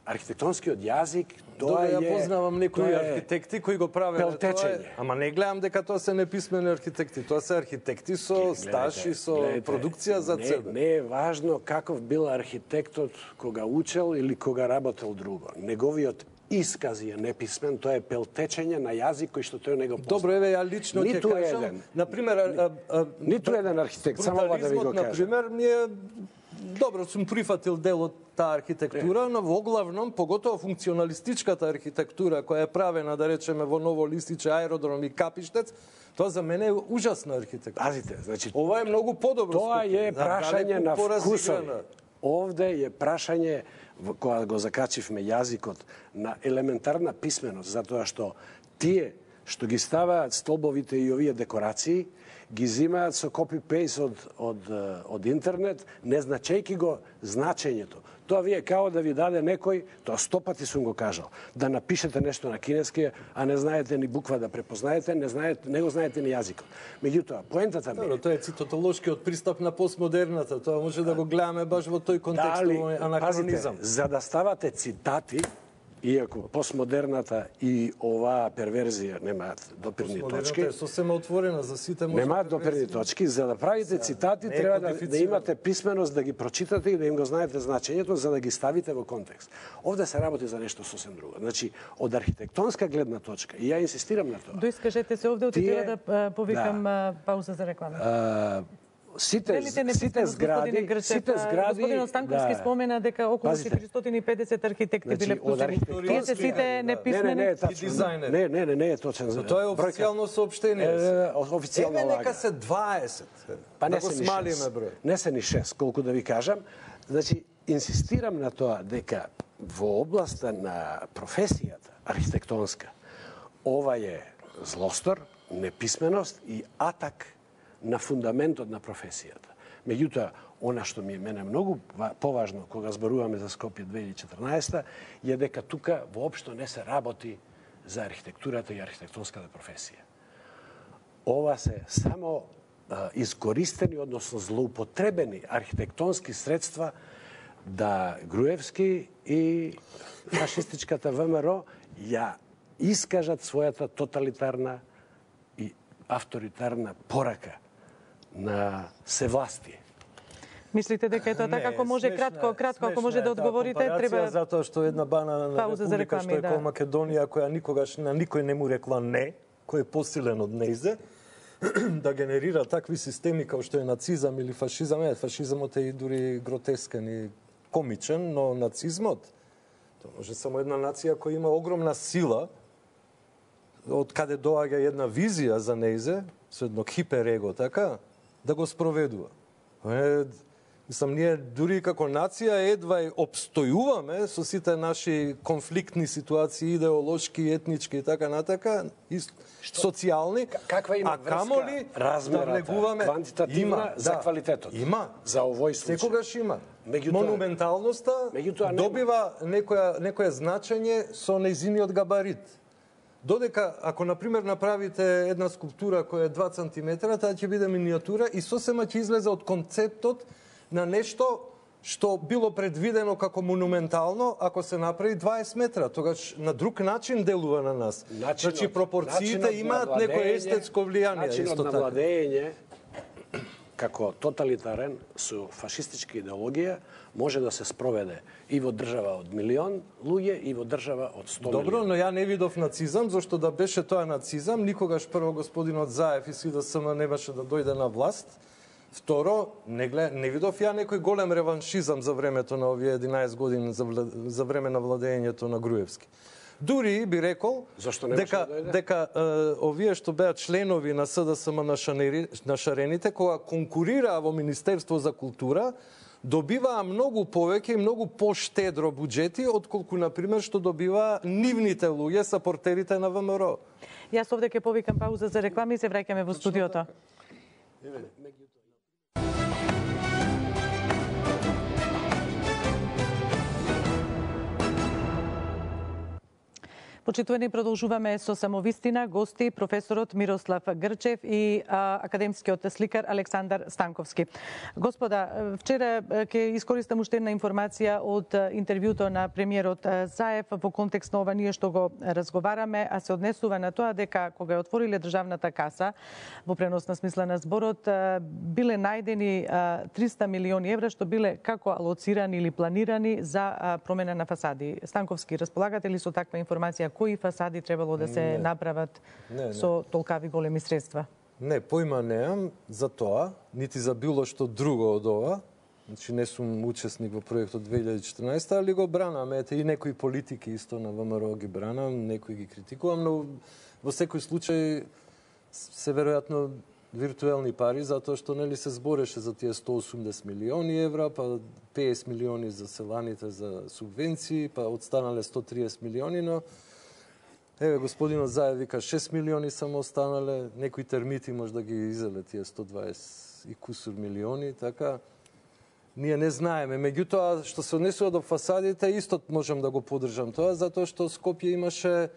архитектонскиот јазик, тоа Добре, е... ја познавам некои е архитекти кои го правеле. Тоа пелтечење. е, ама не гледам дека тоа се неписмени архитекти. Тоа се архитекти со стаж и со гледайте, продукција за не, себе. Не е важно каков бил архитектот кога учел или кога работел друго. Неговиот исказ е неписмен, тоа е пелтечење на јазик кој што тој не го позна. Добро, еве ја лично ќе кажам, еден. на пример, Ниту еден архитект, само ова да ви го брутализмот, на кажам. пример, ми е добро сум прифатил дел од таа архитектура, но во главном, поготово функционалистичката архитектура која е правена, да речеме, во Ново Листиче, аеродром и Капиштец, тоа за мене е ужасна архитектура. Пазите, значи Ова е многу подобро. Тоа е прашање на вкусови. Овде е прашање кога го закачивме јазикот на елементарна писменост, затоа што тие што ги ставаат столбовите и овие декорации, ги зимаат со копи-пейст од, од, од интернет, не значејки го значењето. Тоа вие као да ви даде некој, тоа сто пати сум го кажал, да напишете нешто на кинески, а не знаете ни буква да препознаете, не, знаете, не го знаете ни јазикот. Меѓутоа, поентата ми Добро, тоа е цитатолошкиот пристап на постмодерната. Тоа може да го гледаме баш во тој контекст, Дали, анахронизам. Пазите, за да ставате цитати иако постмодерната и оваа перверзија немаат допирни точки. е сосема отворена за сите може Немаат допирни точки, за да правите цитати треба да, да имате писменост да ги прочитате и да им го знаете значењето за да ги ставите во контекст. Овде се работи за нешто сосем друго. Значи, од архитектонска гледна точка, и ја инсистирам на тоа. Доискажете се овде, Тие- треба да повикам Да. пауза за реклама. А, сите, не сите згради, Грчев, сите згради, Господин Станковски да. спомена дека околу Пазите. 450 архитекти Значи, биле архитектурски- Тие се сите Не, неписмени. не, не е тачно. дизајнери. Не, не, не, не е точен. Но тоа е официјално соопштение. Е, официјално Еве лага. нека се 20. Па не да го се ни смалиме шест. број. Не се ни шест, колку да ви кажам. Значи, инсистирам на тоа дека во областа на професијата архитектонска, ова е злостор, неписменост и атак на фундаментот на професијата. Меѓутоа, она што ми е мене многу поважно кога зборуваме за Скопје 2014 е дека тука воопшто не се работи за архитектурата и архитектонската професија ова се само а, искористени, односно злоупотребени архитектонски средства да Груевски и фашистичката ВМРО ја искажат својата тоталитарна и авторитарна порака на севластие. Мислите дека е тоа така, ако може смешна кратко, кратко, ако може да одговорите, треба затоа што една банана Пауза за република реклами, што е да. како Македонија која никогаш на никој не му рекла не, кој е посилен од нејзе, да генерира такви системи како што е нацизам или фашизам, е, фашизамот е и дури гротескен и комичен, но нацизмот, тоа може само една нација која има огромна сила, од каде доаѓа една визија за нејзе, со едно хиперего, така, да го спроведува. Е, мислам, ние дури како нација едва и обстојуваме со сите наши конфликтни ситуации, идеолошки, етнички и така натака, и с- социјални, Каква има А врска камоли размерата, да влегуваме квантитативна има, за да, квалитетот? Има. За овој случај. Секогаш има. Меѓутоа- Монументалноста Меѓутоа добива некоја, некоја значење со нејзиниот габарит. Додека, ако, например, направите една скулптура која е 2 см, таа ќе биде миниатура и сосема ќе излезе од концептот на нешто што било предвидено како монументално, ако се направи 20 метра, тогаш на друг начин делува на нас. Начинот- значи, пропорциите имаат некое владење- естетско влијание, Начинот исто на така. владење како тоталитарен со фашистичка идеологија може да се спроведе и во држава од милион луѓе и во држава од 100 Добро, милион. но ја не видов нацизам, зашто да беше тоа нацизам, никогаш прво господинот Заев и СДСМ немаше да дојде на власт. Второ, не, глед, не видов ја некој голем реваншизам за времето на овие 11 години за, за време на владењето на Груевски. Дури би рекол Зашто немаше дека, да дека е, овие што беа членови на СДСМ на, шанери, на шарените, кога конкурираа во Министерство за култура, добиваа многу повеќе и многу поштедро буџети, отколку, например, што добиваа нивните луѓе, сапортерите на ВМРО. Јас овде ќе повикам пауза за реклами и се враќаме во студиото. Почитувани, продолжуваме со самовистина, гости професорот Мирослав Грчев и а, академскиот сликар Александар Станковски. Господа, вчера ќе искористам уште една информација од интервјуто на премиерот Заев во контекст на ова ние што го разговараме, а се однесува на тоа дека кога ја отвориле државната каса во преносна смисла на зборот биле најдени 300 милиони евра што биле како алоцирани или планирани за промена на фасади. Станковски, располагате ли со таква информација кои фасади требало да се Не. направат Не, не. со толкави големи средства? Не, поима неам за тоа, нити за било што друго од ова. Значи не сум учесник во проектот 2014, али го бранам. Ете и некои политики исто на ВМРО ги бранам, некои ги критикувам, но во секој случај се веројатно виртуелни пари, затоа што нели се збореше за тие 180 милиони евра, па 50 милиони за селаните за субвенции, па останале 130 милиони, но Еве, господинот Заев вика 6 милиони само останале, некои термити може да ги изеле тие 120 и кусур милиони, така. Ние не знаеме. Меѓутоа, што се однесува до фасадите, исто можам да го поддржам тоа, затоа што Скопје имаше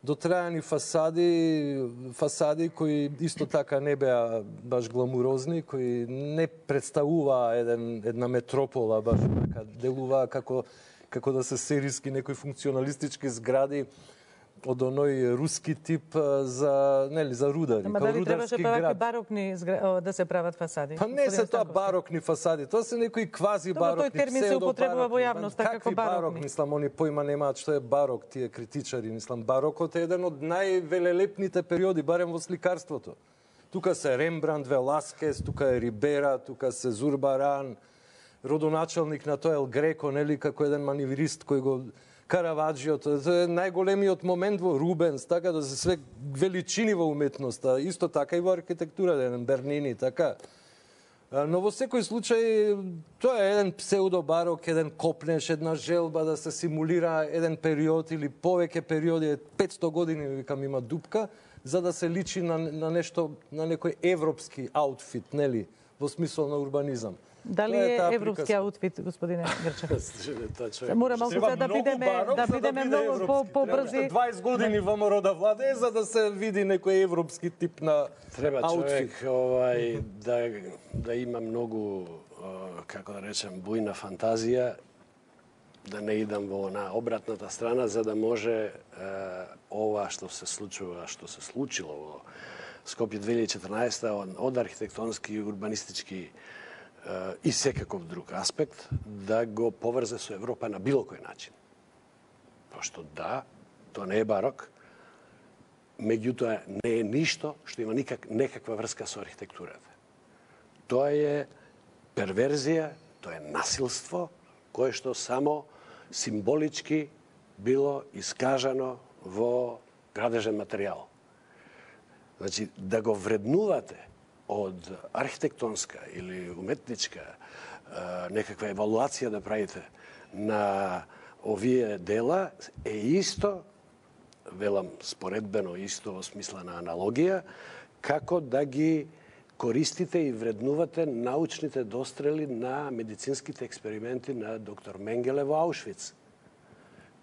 дотрајани фасади, фасади кои исто така не беа баш гламурозни, кои не представуваа еден, една метропола, баш така, делуваа како како да се сериски некои функционалистички згради од оној руски тип за нели за рудари, Ама дали требаше тоа барокни да се прават фасади? Па не се тоа барокни фасади, тоа се некои квази барокни. Тој термин се употребува во јавноста како барокни. барок, мислам, они појма немаат што е барок, тие критичари, мислам, барокот е еден од највелелепните периоди, барем во сликарството. Тука се Рембрандт, Веласкес, тука е Рибера, тука се Зурбаран, родоначалник на тоа Ел Греко, нели, како еден маневрист кој го Караваджиот, најголемиот момент во Рубенс, така да се све величини во уметноста, исто така и во архитектура, да еден Бернини, така. Но во секој случај, тоа е еден псевдобарок, еден копнеш, една желба да се симулира еден период или повеќе периоди, 500 години, викам, има дупка, за да се личи на, на нешто, на некој европски аутфит, нели, во смисол на урбанизам. Дали е, е европски аутфит, господине Грчев? Мора малку да бидеме барок, да бидеме да многу по побрзи. 20 години ВМРО да владее за да се види некој европски тип на Треба аутфит. човек овај да да има многу како да речем бујна фантазија да не идам во на обратната страна за да може ова што се случува, што се случило во Скопје 2014 од, од архитектонски и урбанистички и секаков друг аспект да го поврзе со Европа на било кој начин. Пошто да, тоа не е барок, меѓутоа не е ништо што има никак некаква врска со архитектурата. Тоа е перверзија, тоа е насилство кое што само символички било искажано во градежен материјал. Значи, да го вреднувате од архитектонска или уметничка некаква евалуација да правите на овие дела е исто, велам споредбено исто во смисла на аналогија, како да ги користите и вреднувате научните дострели на медицинските експерименти на доктор Менгеле во Аушвиц,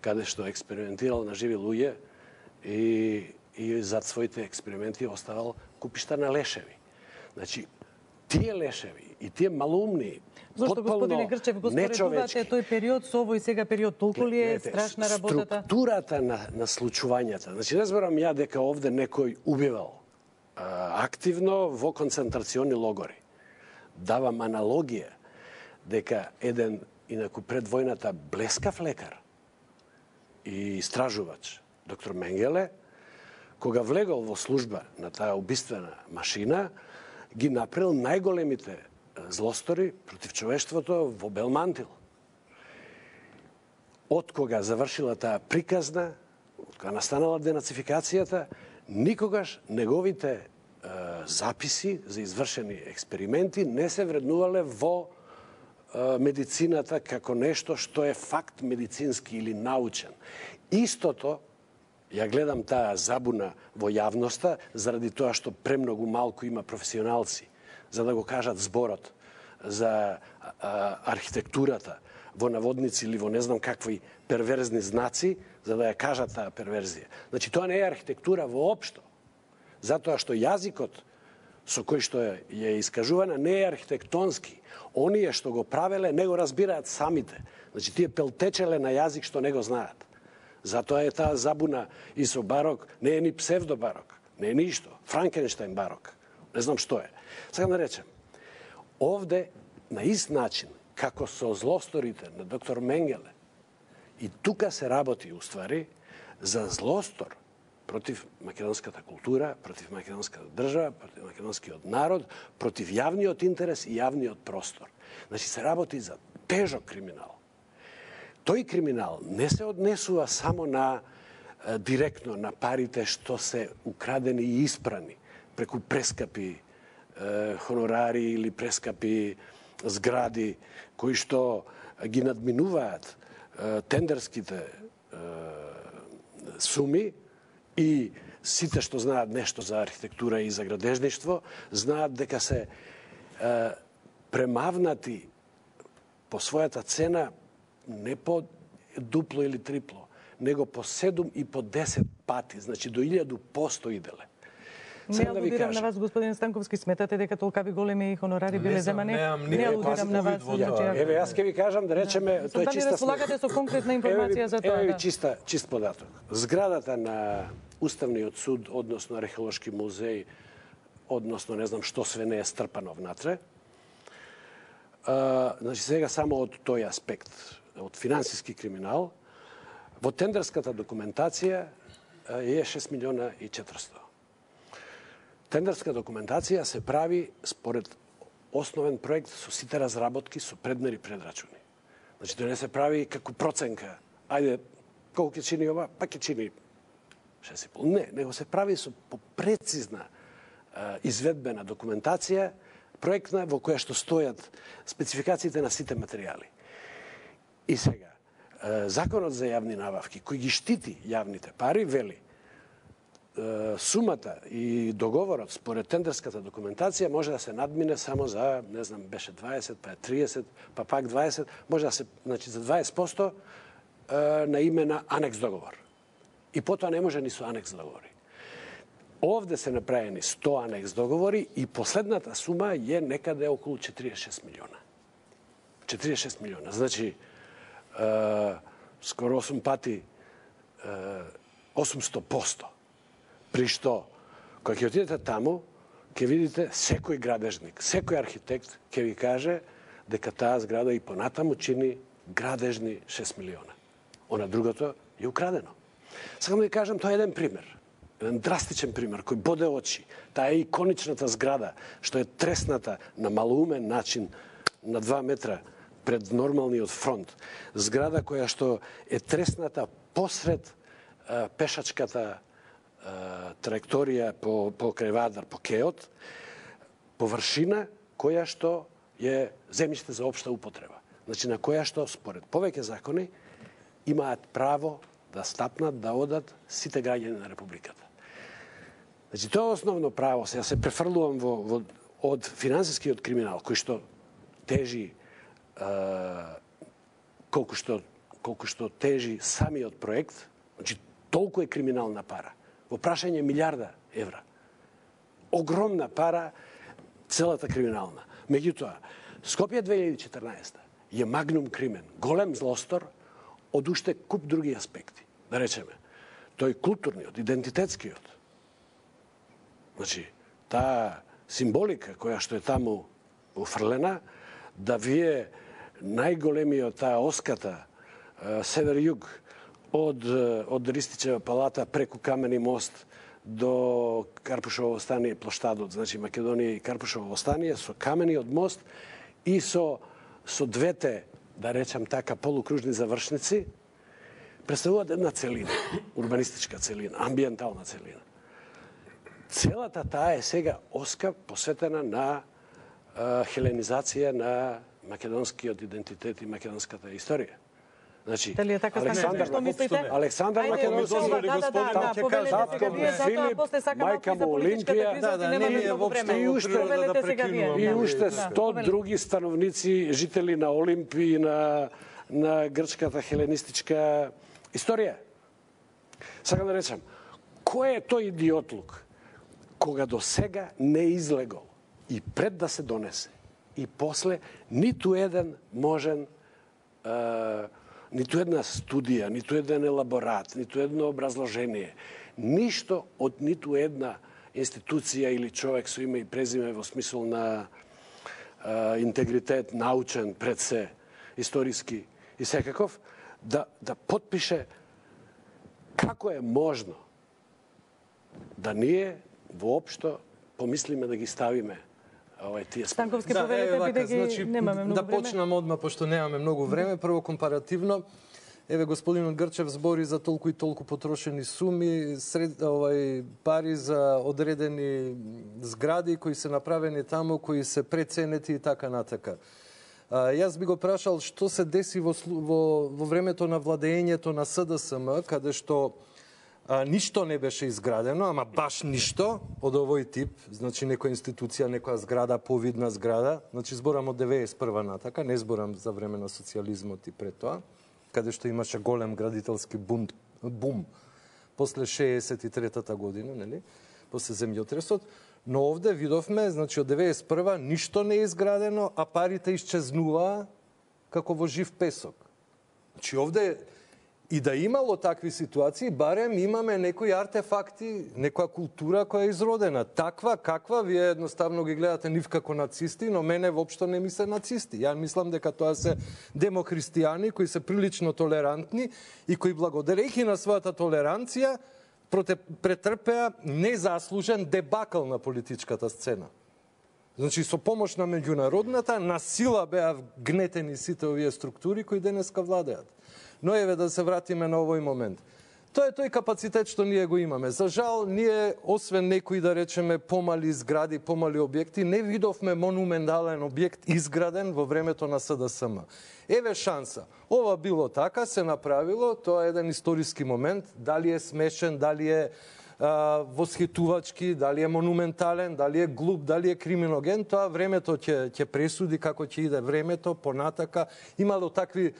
каде што експериментирал на живи луѓе и, и зад своите експерименти оставал купишта на лешеви. Значи, тие лешеви и тие малумни Зошто господине Грчев го споредувате тој период со овој сега период толку ли е страшна работата? Структурата на на случувањата. Значи не зборам ја дека овде некој убивал а, активно во концентрациони логори. Давам аналогија дека еден инаку пред војната блескав лекар и истражувач доктор Менгеле кога влегол во служба на таа убиствена машина ги направил најголемите злостори против човештвото во Белмантил. Од кога завршила таа приказна, од кога настанала денацификацијата, никогаш неговите е, записи за извршени експерименти не се вреднувале во е, медицината како нешто што е факт медицински или научен. Истото Ја гледам таа забуна во јавноста заради тоа што премногу малку има професионалци за да го кажат зборот за а, архитектурата во наводници или во не знам какви перверзни знаци за да ја кажат таа перверзија. Значи тоа не е архитектура воопшто. Затоа што јазикот со кој што е, е искажувана не е архитектонски. Оние што го правеле не го разбираат самите. Значи тие пелтечеле на јазик што не го знаат. Затоа е таа забуна и со барок, не е ни псевдобарок, не е ништо. Франкенштайн барок, не знам што е. Сега да речем, овде на ист начин, како со злосторите на доктор Менгеле, и тука се работи, уствари, за злостор против македонската култура, против македонската држава, против македонскиот народ, против јавниот интерес и јавниот простор. Значи се работи за тежок криминал тој криминал не се однесува само на директно на парите што се украдени и испрани преку прескапи е, хонорари или прескапи згради кои што ги надминуваат е, тендерските е, суми и сите што знаат нешто за архитектура и за градежништво знаат дека се е, премавнати по својата цена не по дупло или трипло, него по 7 и по 10 пати, значи до 1000 посто иделе. Не алудирам на вас, господин Станковски, сметате дека толкави големи хонорари биле земани? Не алудирам на вас. Значи, еве, јас ќе ви кажам да речеме, да. тоа е чиста располагате со конкретна информација за тоа. Еве да. чиста, чист податок. Зградата на Уставниот суд, односно Археолошки музеј, односно не знам што све не е стрпано внатре. А, значи сега само од тој аспект, од финансиски криминал, во тендерската документација е 6 милиона и 400. Тендерска документација се прави според основен проект со сите разработки со предмери предрачуни. Значи, тоа не се прави како проценка. Ајде, колку ќе чини ова, па ќе чини 6,5. Не, него се прави со попрецизна изведбена документација, проектна во која што стојат спецификациите на сите материјали. И сега, Законот за јавни набавки, кој ги штити јавните пари, вели сумата и договорот според тендерската документација може да се надмине само за, не знам, беше 20, па 30, па пак 20, може да се, значи за 20% на име на анекс договор. И потоа не може ни со анекс договори. Овде се направени 100 анекс договори и последната сума е некаде околу 46 милиона. 46 милиона. Значи, скоро 8 пати 800%. При што, кога ќе отидете таму, ќе видите секој градежник, секој архитект ќе ви каже дека таа зграда и понатаму чини градежни 6 милиона. Она другото е украдено. Сакам да ви кажам, тоа е еден пример. Еден драстичен пример кој боде очи. Таа е иконичната зграда што е тресната на малоумен начин на 2 метра пред нормалниот фронт. Зграда која што е тресната посред а, пешачката а, траекторија по, по Кревадар, по Кеот, површина која што е земјиште за општа употреба. Значи на која што според повеќе закони имаат право да стапнат, да одат сите граѓани на Републиката. Значи, тоа е основно право. Сега се префрлувам во, во, од финансискиот криминал, кој што тежи колку што колку што тежи самиот проект, значи толку е криминална пара. Во прашање милиарда евра. Огромна пара, целата криминална. Меѓутоа, Скопје 2014 е магнум кримен, голем злостор од уште куп други аспекти. Да речеме, тој културниот, идентитетскиот. Значи, таа символика која што е таму уфрлена, да вие најголемиот таа оската север-југ од од Ристичева палата преку Камени мост до Карпушово стание плоштадот, значи Македонија и Карпушово стание со камениот мост и со со двете, да речам така, полукружни завршници, представуваат една целина, урбанистичка целина, амбиентална целина. Целата таа е сега оска посветена на хеленизација на македонскиот идентитет и македонската историја. Значи, Дали е така Александар, што мислите? Александар Македонски, да, да, да, да, затоа после сакам мајка му Олимпија, да, да, и уште, Повелете сега вие. и уште Да. 100 други становници, жители на Олимпи и на, на грчката хеленистичка историја. Сакам да речам, кој е тој идиотлук кога до сега не излегол и пред да се донесе и после ниту еден можен е, ниту една студија, ниту еден елаборат, ниту едно образложение, ништо од ниту една институција или човек со име и презиме во смисол на е, интегритет, научен пред се, историски и секаков, да, да подпише како е можно да ние воопшто помислиме да ги ставиме овај тие Станковски Да, вака, бидејќи значи, немаме многу да време. почнам одма, пошто немаме многу време. Прво компаративно, еве господинот Грчев збори за толку и толку потрошени суми, сред, овај, пари за одредени згради кои се направени таму, кои се преценети и така натака. А, јас би го прашал што се деси во, во, во времето на владењето на СДСМ, каде што а, ништо не беше изградено, ама баш ништо од овој тип, значи некоја институција, некоја зграда, повидна зграда, значи зборам од 91 натака, не зборам за време на социјализмот и пред тоа, каде што имаше голем градителски бунт, бум после 63-та година, нели? после земјотресот, но овде видовме, значи од 91 ништо не е изградено, а парите исчезнуваа како во жив песок. Значи овде и да имало такви ситуации, барем имаме некои артефакти, некоја култура која е изродена. Таква, каква, вие едноставно ги гледате нив како нацисти, но мене воопшто не ми се нацисти. Ја мислам дека тоа се демохристијани кои се прилично толерантни и кои благодарејќи на својата толеранција претрпеа незаслужен дебакл на политичката сцена. Значи, со помош на меѓународната, на сила беа гнетени сите овие структури кои денеска владеат. Но еве да се вратиме на овој момент. Тоа е тој капацитет што ние го имаме. За жал, ние, освен некои, да речеме, помали згради, помали објекти, не видовме монументален објект изграден во времето на СДСМ. Еве шанса. Ова било така, се направило, тоа е еден историски момент, дали е смешен, дали е а, восхитувачки, дали е монументален, дали е глуп, дали е криминоген, тоа времето ќе ќе пресуди како ќе иде времето понатака. Имало такви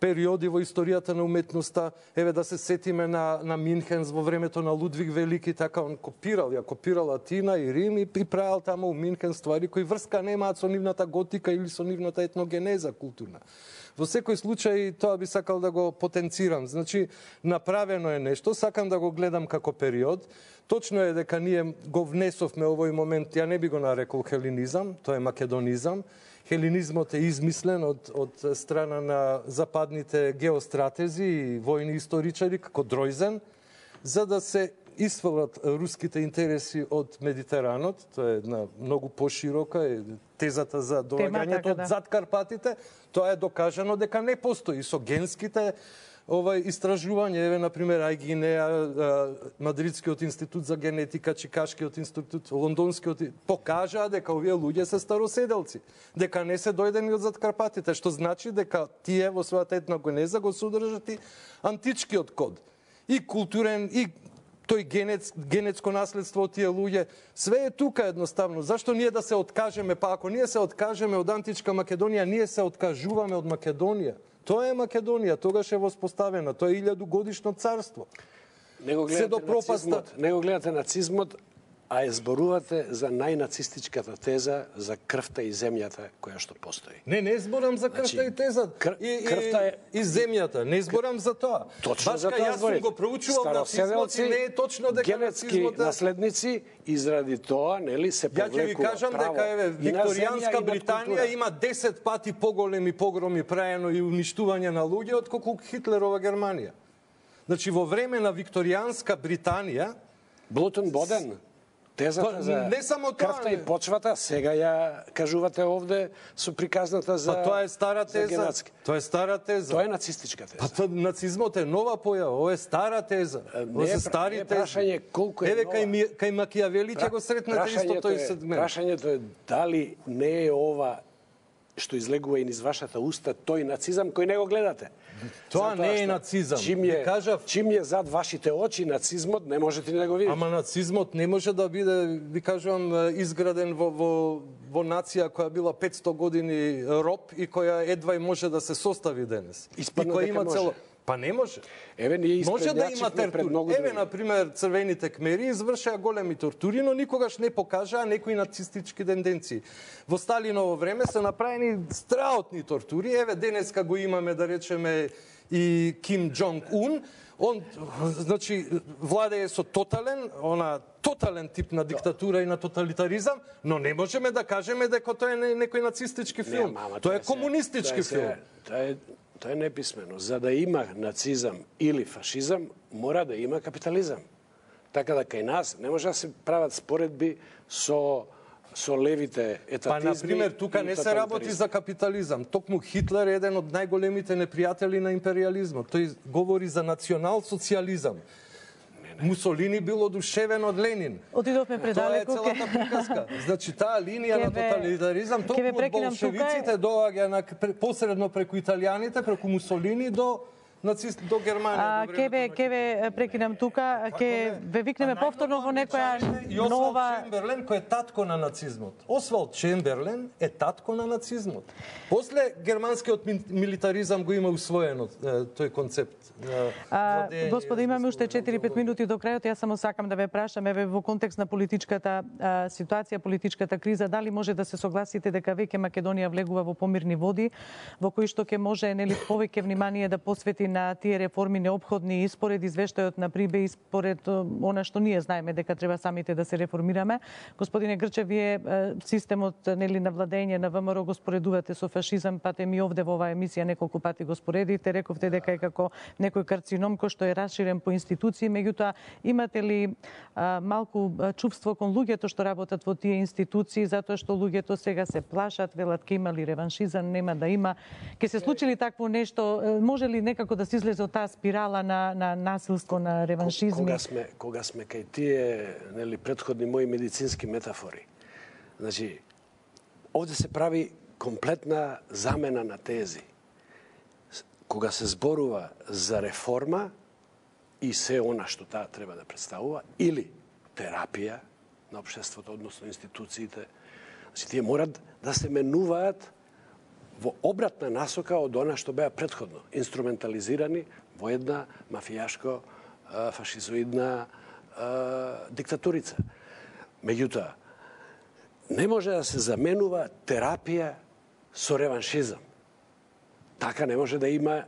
периоди во историјата на уметноста, еве да се сетиме на, на Минхенс во времето на Лудвиг Велики, така он копирал, ја копирал Атина и Рим и, и правил таму у Минхен ствари кои врска немаат со нивната готика или со нивната етногенеза културна. Во секој случај тоа би сакал да го потенцирам. Значи, направено е нешто, сакам да го гледам како период. Точно е дека ние го внесовме овој момент, ја не би го нарекол хелинизам, тоа е македонизам хелинизмот е измислен од, од страна на западните геостратези и војни историчари, како Дройзен, за да се исфрлат руските интереси од Медитеранот, тоа е една многу поширока е тезата за доаѓањето така, од да. зад Карпатите, тоа е докажано дека не постои со генските овај истражување, еве на пример Ајгинеа, Мадридскиот институт за генетика, Чикашкиот институт, Лондонскиот покажаа дека овие луѓе се староседелци, дека не се дојдени од зад Карпатите, што значи дека тие во својата етногенеза го содржат и античкиот код. И културен, и тој генец, генетско наследство од тие луѓе, све е тука едноставно. Зашто ние да се откажеме? Па ако ние се откажеме од античка Македонија, ние се откажуваме од Македонија. Тоа е Македонија, тогаш е воспоставена, тоа е илјаду годишно царство. Не го гледате нацизмот, не го гледате нацизмот, а ја зборувате за најнацистичката теза за крвта и земјата која што постои. Не, не зборам за крвта Значи, и теза. кр- и, и, крвта е- и земјата. Не зборам за тоа. Точно Баш за тоа јас сум го проучувал нацизмот и не е точно дека генетски нацизмот е- наследници и заради тоа нели се Ја ќе ви повлекува кажам право дека еве Викторијанска Британија има 10 пати поголеми погроми праено и уништување на луѓе отколку Хитлерова Германија. Значи во време на Викторијанска Британија Блутен Боден, тезата Па, за не само тоа, крвта и не. почвата, сега ја кажувате овде со приказната за Па тоа е стара за теза. генетски. Тоа е стара теза. Тоа е нацистичка теза. Па тоа нацизмот е нова појава, ова е стара теза. Ова се стари тези. прашање колку е Еве кај ми, кај Макијавели ќе го сретнете исто тој сегмент. Прашањето е дали не е ова што излегува и низ вашата уста тој нацизам кој не го гледате. Тоа Затоа не е нацизам. Чим е, кажав- чим е зад вашите очи нацизмот, не можете ни да го видите. Ама нацизмот не може да биде, ви кажувам, изграден во, во, во нација која била 500 години роб и која едва и може да се состави денес. Испадна и која има може. Па не може. Еве ние Може да има тертури. Еве, на пример, црвените кмери извршеа големи тортури, но никогаш не покажаа некои нацистички тенденции. Во Сталиново време се направени страотни тортури. Еве, денеска го имаме, да речеме, и Ким Джонг Ун. Он, значи, владее со тотален, она тотален тип на диктатура и на тоталитаризам, но не можеме да кажеме дека тоа е не- некој нацистички филм. Нема, ама тоа е комунистички тоа е се- филм. Тоа е тоа е неписмено. За да има нацизам или фашизам, мора да има капитализам. Така да кај нас не може да се прават споредби со со левите Па, етатизми. на пример, тука не се работи за капитализам. Токму Хитлер е еден од најголемите непријатели на империализмот. Тој говори за национал социализам. Мусолини бил одушевен од Ленин. Отидовме Тоа е предалеку. целата приказка. Значи, таа линија на тоталитаризам, ве од болшевиците доаѓа на, посредно преку италијаните, преку Мусолини до Нацист до Германија. Ке ве ке ве прекинам тука, ке ве викнеме повторно во некоја нова Чемберлен кој е татко на нацизмот. Освалд Чемберлен е татко на нацизмот. После германскиот милитаризам го има усвоено тој концепт. А, господи, имаме уште 4-5 минути до крајот. Јас само сакам да ве прашам, еве во контекст на политичката ситуација, политичката криза, дали може да се согласите дека веќе Македонија влегува во помирни води, во кои што ќе може нели повеќе внимание да посвети на тие реформи необходни и според извештајот на Прибе и според она што ние знаеме дека треба самите да се реформираме. Господине Грчев, вие системот нели на владење на ВМРО го споредувате со фашизам, пате ми овде во оваа емисија неколку пати го споредите, рековте дека е како некој карцином кој што е расширен по институции, меѓутоа имате ли а, малку чувство кон луѓето што работат во тие институции затоа што луѓето сега се плашат, велат ке има ли реваншизам, нема да има. Ке се случи ли такво нешто? Може ли некако да Да се излезе од таа спирала на на насилство, на реваншизми? Кога сме кога сме кај тие нели претходни мои медицински метафори. Значи овде се прави комплетна замена на тези кога се зборува за реформа и се она што таа треба да представува, или терапија на општеството, односно институциите, значи тие морат да се менуваат во обратна насока од она што беа предходно, инструментализирани во една мафијашко фашизоидна диктатурица. Меѓутоа, не може да се заменува терапија со реваншизам така не може да има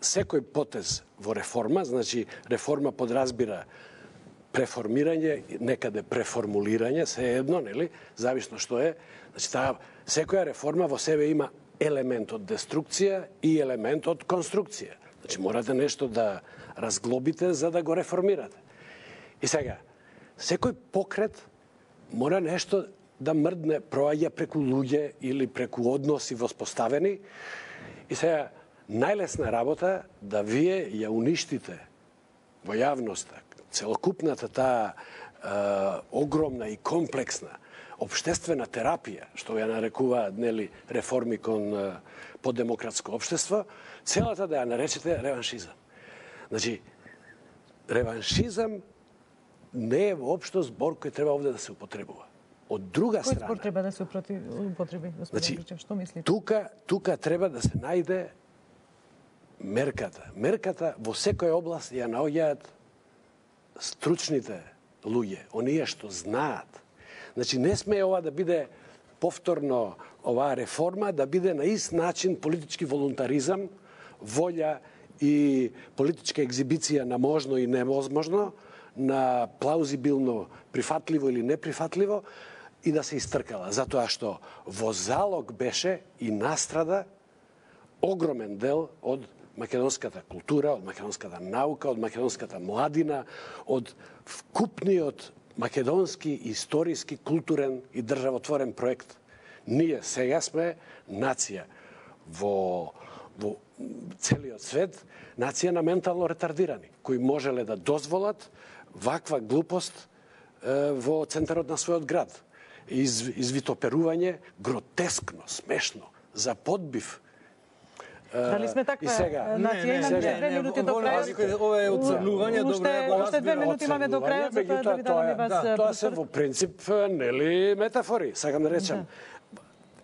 секој потез во реформа, значи реформа подразбира преформирање, некаде преформулирање, се едно, нели, зависно што е. Значи таа секоја реформа во себе има елемент од деструкција и елемент од конструкција. Значи морате нешто да разглобите за да го реформирате. И сега, секој покрет мора нешто да мрдне, проаѓа преку луѓе или преку односи воспоставени И сега, најлесна работа да вие ја уништите во јавноста целокупната таа е, огромна и комплексна обштествена терапија, што ја нарекуваат нели реформи кон е, подемократско обштество, целата да ја наречете реваншизам. Значи, реваншизам не е воопшто збор кој треба овде да се употребува. Од друга Кој страна... спор треба да се употреби, господин Значи, Грчев? Што мислите? Тука, тука треба да се најде мерката. Мерката во секоја област ја наоѓаат стручните луѓе, оние што знаат. Значи, не сме ова да биде повторно оваа реформа, да биде на ист начин политички волонтаризам, волја и политичка екзибиција на можно и невозможно, на плаузибилно прифатливо или неприфатливо, и да се истркала, затоа што во залог беше и настрада огромен дел од македонската култура, од македонската наука, од македонската младина, од вкупниот македонски историски, културен и државотворен проект. Ние сега сме нација во во целиот свет, нација на ментално ретардирани, кои можеле да дозволат ваква глупост е, во центарот на својот град из, извитоперување гротескно, смешно, за подбив. Дали сме таква и сега, нација? Имаме две минути до крајот. Ова е оцрнување, добро ја го уште две минути имаме до крајот, затоа да ви дадаме вас да, тоа се во принцип нели метафори, сакам да речем.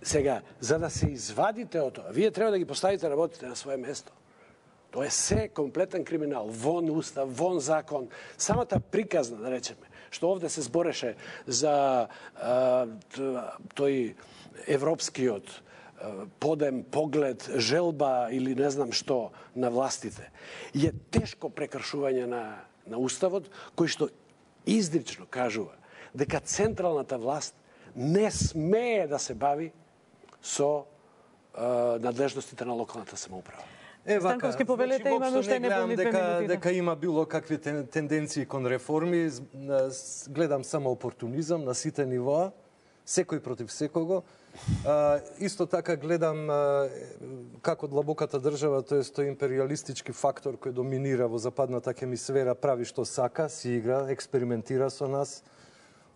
Сега, за да се извадите од тоа, вие треба да ги поставите работите на свое место. Тоа е се комплетен криминал, вон устав, вон закон, самата приказна, да речеме, што овде се збореше за а, тој европскиот подем, поглед, желба или не знам што на властите, е тешко прекршување на, на Уставот, кој што издрично кажува дека централната власт не смее да се бави со е, надлежностите на локалната самоуправа. Е, вака, Станковски повелете, значи, имаме уште не гледам дека, минути, да. дека има било какви тен, тенденции кон реформи, гледам само опортунизам на сите нивоа, секој против секого. А, исто така гледам а, како длабоката држава, тоест тој империалистички фактор кој доминира во западната хемисфера, прави што сака, си игра, експериментира со нас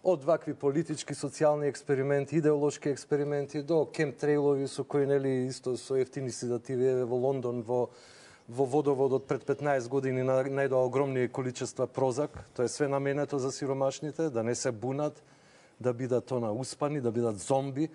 од вакви политички, социјални експерименти, идеолошки експерименти до кемтрейлови со кои нели исто со ефтини седативи во Лондон, во во водоводот пред 15 години најдоа огромни количества прозак, тоа е све наменето за сиромашните, да не се бунат, да бидат она успани, да бидат зомби.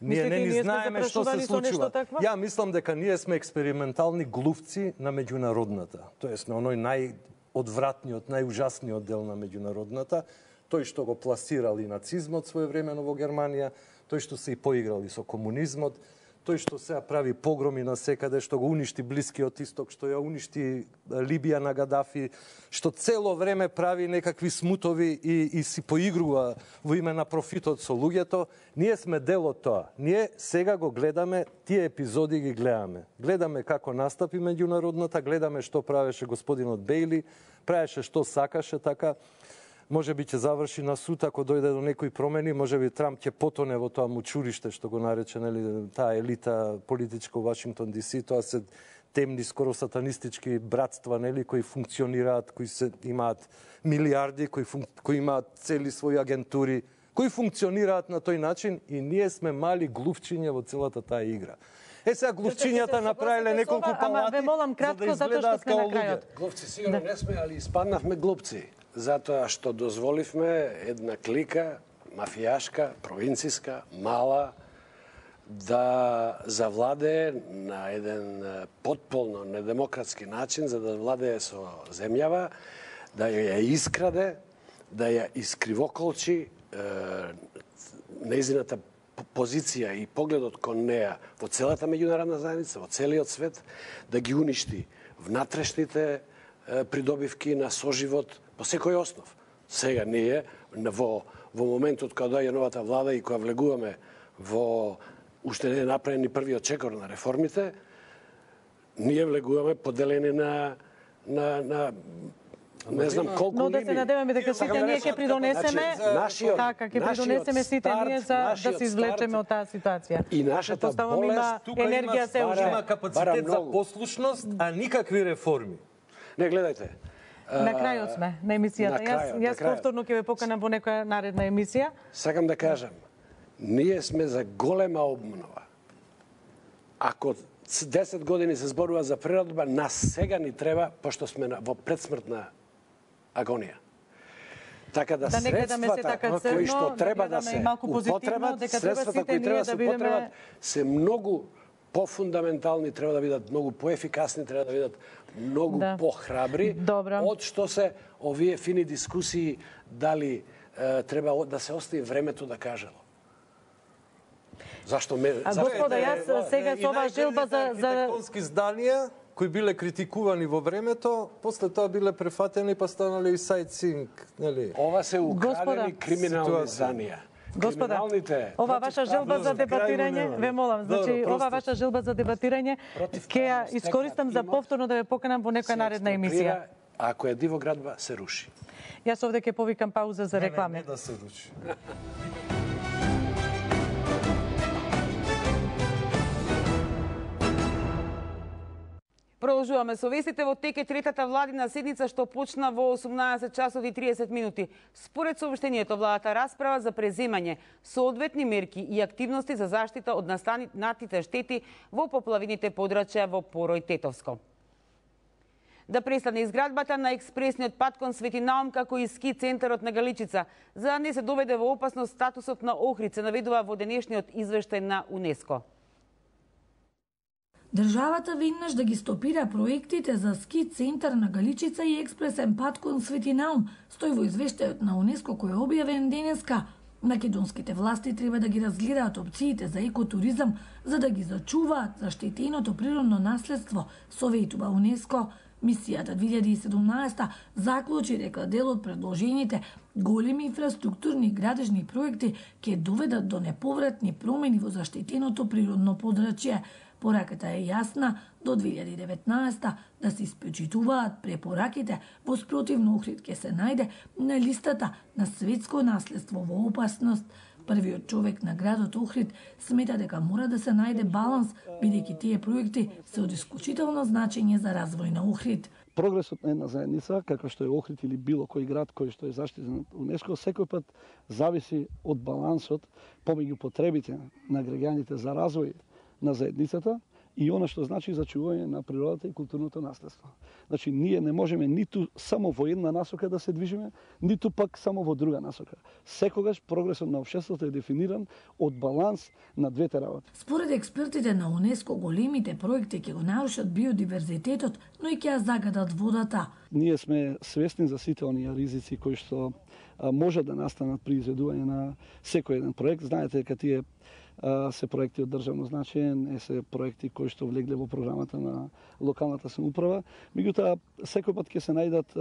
Ние не ни знаеме што се случува. Ја мислам дека ние сме експериментални глувци на меѓународната, тоест на оној најодвратниот, најужасниот дел на меѓународната, тој што го пласирали нацизмот своевремено во Германија, тој што се и поиграли со комунизмот, тој што сега прави погроми на секаде, што го уништи Блискиот исток, што ја уништи Либија на Гадафи, што цело време прави некакви смутови и, и си поигрува во име на профитот со луѓето, ние сме дел од тоа. Ние сега го гледаме, тие епизоди ги гледаме. Гледаме како настапи меѓународната, гледаме што правеше господинот Бейли, правеше што сакаше, така може би ќе заврши на суд ако дојде до некои промени, може би Трамп ќе потоне во тоа мучурище што го нарече нели таа елита политичка во Вашингтон ДС, тоа се темни скоро сатанистички братства нели кои функционираат, кои се имаат милиарди, кои фун... кои имаат цели своји агентури, кои функционираат на тој начин и ние сме мали глувчиња во целата таа игра. Е сега глувчињата направиле неколку палати. Ама ве молам кратко да затоа што сме на крајот. Глувци сигурно да. не сме, али испаднавме глупци затоа што дозволивме една клика мафијашка, провинциска, мала, да завладее на еден потполно недемократски начин, за да владее со земјава, да ја искраде, да ја искривоколчи, незината позиција и погледот кон неа во целата меѓународна заедница, во целиот свет, да ги уништи внатрешните придобивки на соживот по секој основ. Сега ние во во моментот кога доаѓа новата влада и кога влегуваме во уште не е направен ни првиот чекор на реформите, ние влегуваме поделени на на на не знам колку Но да се надеваме дека сите ние ќе придонесеме, значи, нашиот, така ќе придонесеме сите старт, ние за да се извлечеме од таа ситуација. И нашата болест, тука енергија се ужи. Има капацитет за послушност, а никакви реформи. Не гледајте. На крајот сме на емисијата. На крајот, јас јас повторно ќе ве поканам во некоја наредна емисија. Сакам да кажам, ние сме за голема обнова. Ако 10 години се зборува за природба, нас сега ни треба, пошто сме во предсмртна агонија. Така да, да средствата така црно, кои што да треба да, да се употребат, средствата кои треба да се употребат, се многу пофундаментални, треба да бидат многу поефикасни, треба да бидат многу да. похрабри Добро. од што се овие фини дискусии дали е, треба да се остави времето да кажело. Зашто ме А господа, јас сега со оваа желба за за зданија кои биле критикувани во времето, после тоа биле префатени па станале и сайтсинг, нели? Ова се украдени криминални зданија. Господа, ова ваша желба за дебатирање, ве молам, значи ова ваша желба за дебатирање ќе ја искористам за повторно да ве поканам во некоја наредна емисија. Ако е диво градба, се руши. Јас овде ќе повикам пауза за реклами. Не, не, не да се руши. Продолжуваме со вестите во теке третата владина седница што почна во 18 часови и 30 минути. Според сообштенијето владата расправа за преземање соодветни мерки и активности за заштита од настанатите штети во поплавините подрачја во Порој Тетовско. Да престане изградбата на експресниот пат кон Свети Наум како и ски центарот на Галичица, за да не се доведе во опасност статусот на Охрид, се наведува во денешниот извештај на УНЕСКО. Државата веднаш да ги стопира проектите за ски центар на Галичица и експресен пат кон Светинаум, стои во извештајот на УНЕСКО кој е објавен денеска. Македонските власти треба да ги разгледаат опциите за екотуризам за да ги зачуваат заштитеното природно наследство, советува УНЕСКО. Мисијата 2017 заклучи дека дел од предложените големи инфраструктурни градежни проекти ќе доведат до неповратни промени во заштитеното природно подрачје. Пораката е јасна до 2019 да се испечитуваат препораките во спротивно Охрид ќе се најде на листата на светско наследство во опасност. Првиот човек на градот Охрид смета дека мора да се најде баланс, бидејќи тие проекти се од исклучително значење за развој на Охрид. Прогресот на една заедница, како што е Охрид или било кој град кој што е заштитен од УНЕСКО, секој пат зависи од балансот помеѓу потребите на граѓаните за развој на заедницата и она што значи зачување на природата и културното наследство. Значи, ние не можеме ниту само во една насока да се движиме, ниту пак само во друга насока. Секогаш прогресот на општеството е дефиниран од баланс на двете работи. Според експертите на УНЕСКО, големите проекти ќе го нарушат биодиверзитетот, но и ќе ја загадат водата. Ние сме свесни за сите оние ризици кои што може да настанат при изведување на секој еден проект. Знаете дека тие се проекти од државно значење, не се проекти кои што влегле во програмата на локалната самоуправа. Меѓутоа, секој пат ќе се најдат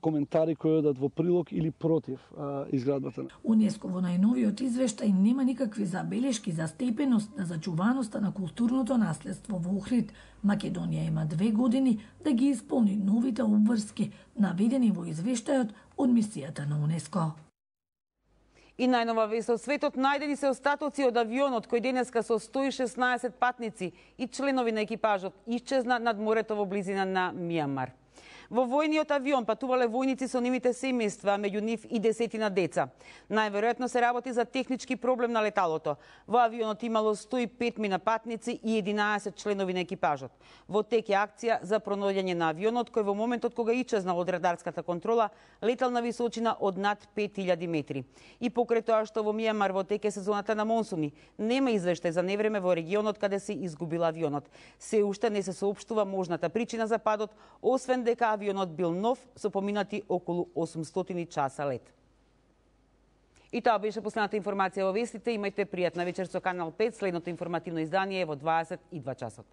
коментари кои одат во прилог или против а, изградбата. УНЕСКО во најновиот извештај нема никакви забелешки за степеност на зачуваноста на културното наследство во Охрид. Македонија има две години да ги исполни новите обврски наведени во извештајот од мисијата на УНЕСКО. И најнова вест од светот, најдени се остатоци од авионот кој денеска со 116 патници и членови на екипажот исчезна над морето во близина на Мијамар. Во војниот авион патувале војници со нивните семејства, меѓу нив и десетина деца. Најверојатно се работи за технички проблем на леталото. Во авионот имало 105 минапатници и 11 членови на екипажот. Во тек е акција за пронаоѓање на авионот кој во моментот кога исчезнал од радарската контрола летал на височина од над 5000 метри. И покрај тоа што во Мијамар во тек е сезоната на монсуни, нема извештај за невреме во регионот каде се изгубил авионот. Се уште не се соопштува можната причина за падот, освен дека авионот бил нов со поминати околу 800 часа лет. И тоа беше последната информација во вестите. Имајте пријатна вечер со Канал 5. Следното информативно издание е во 22 часот.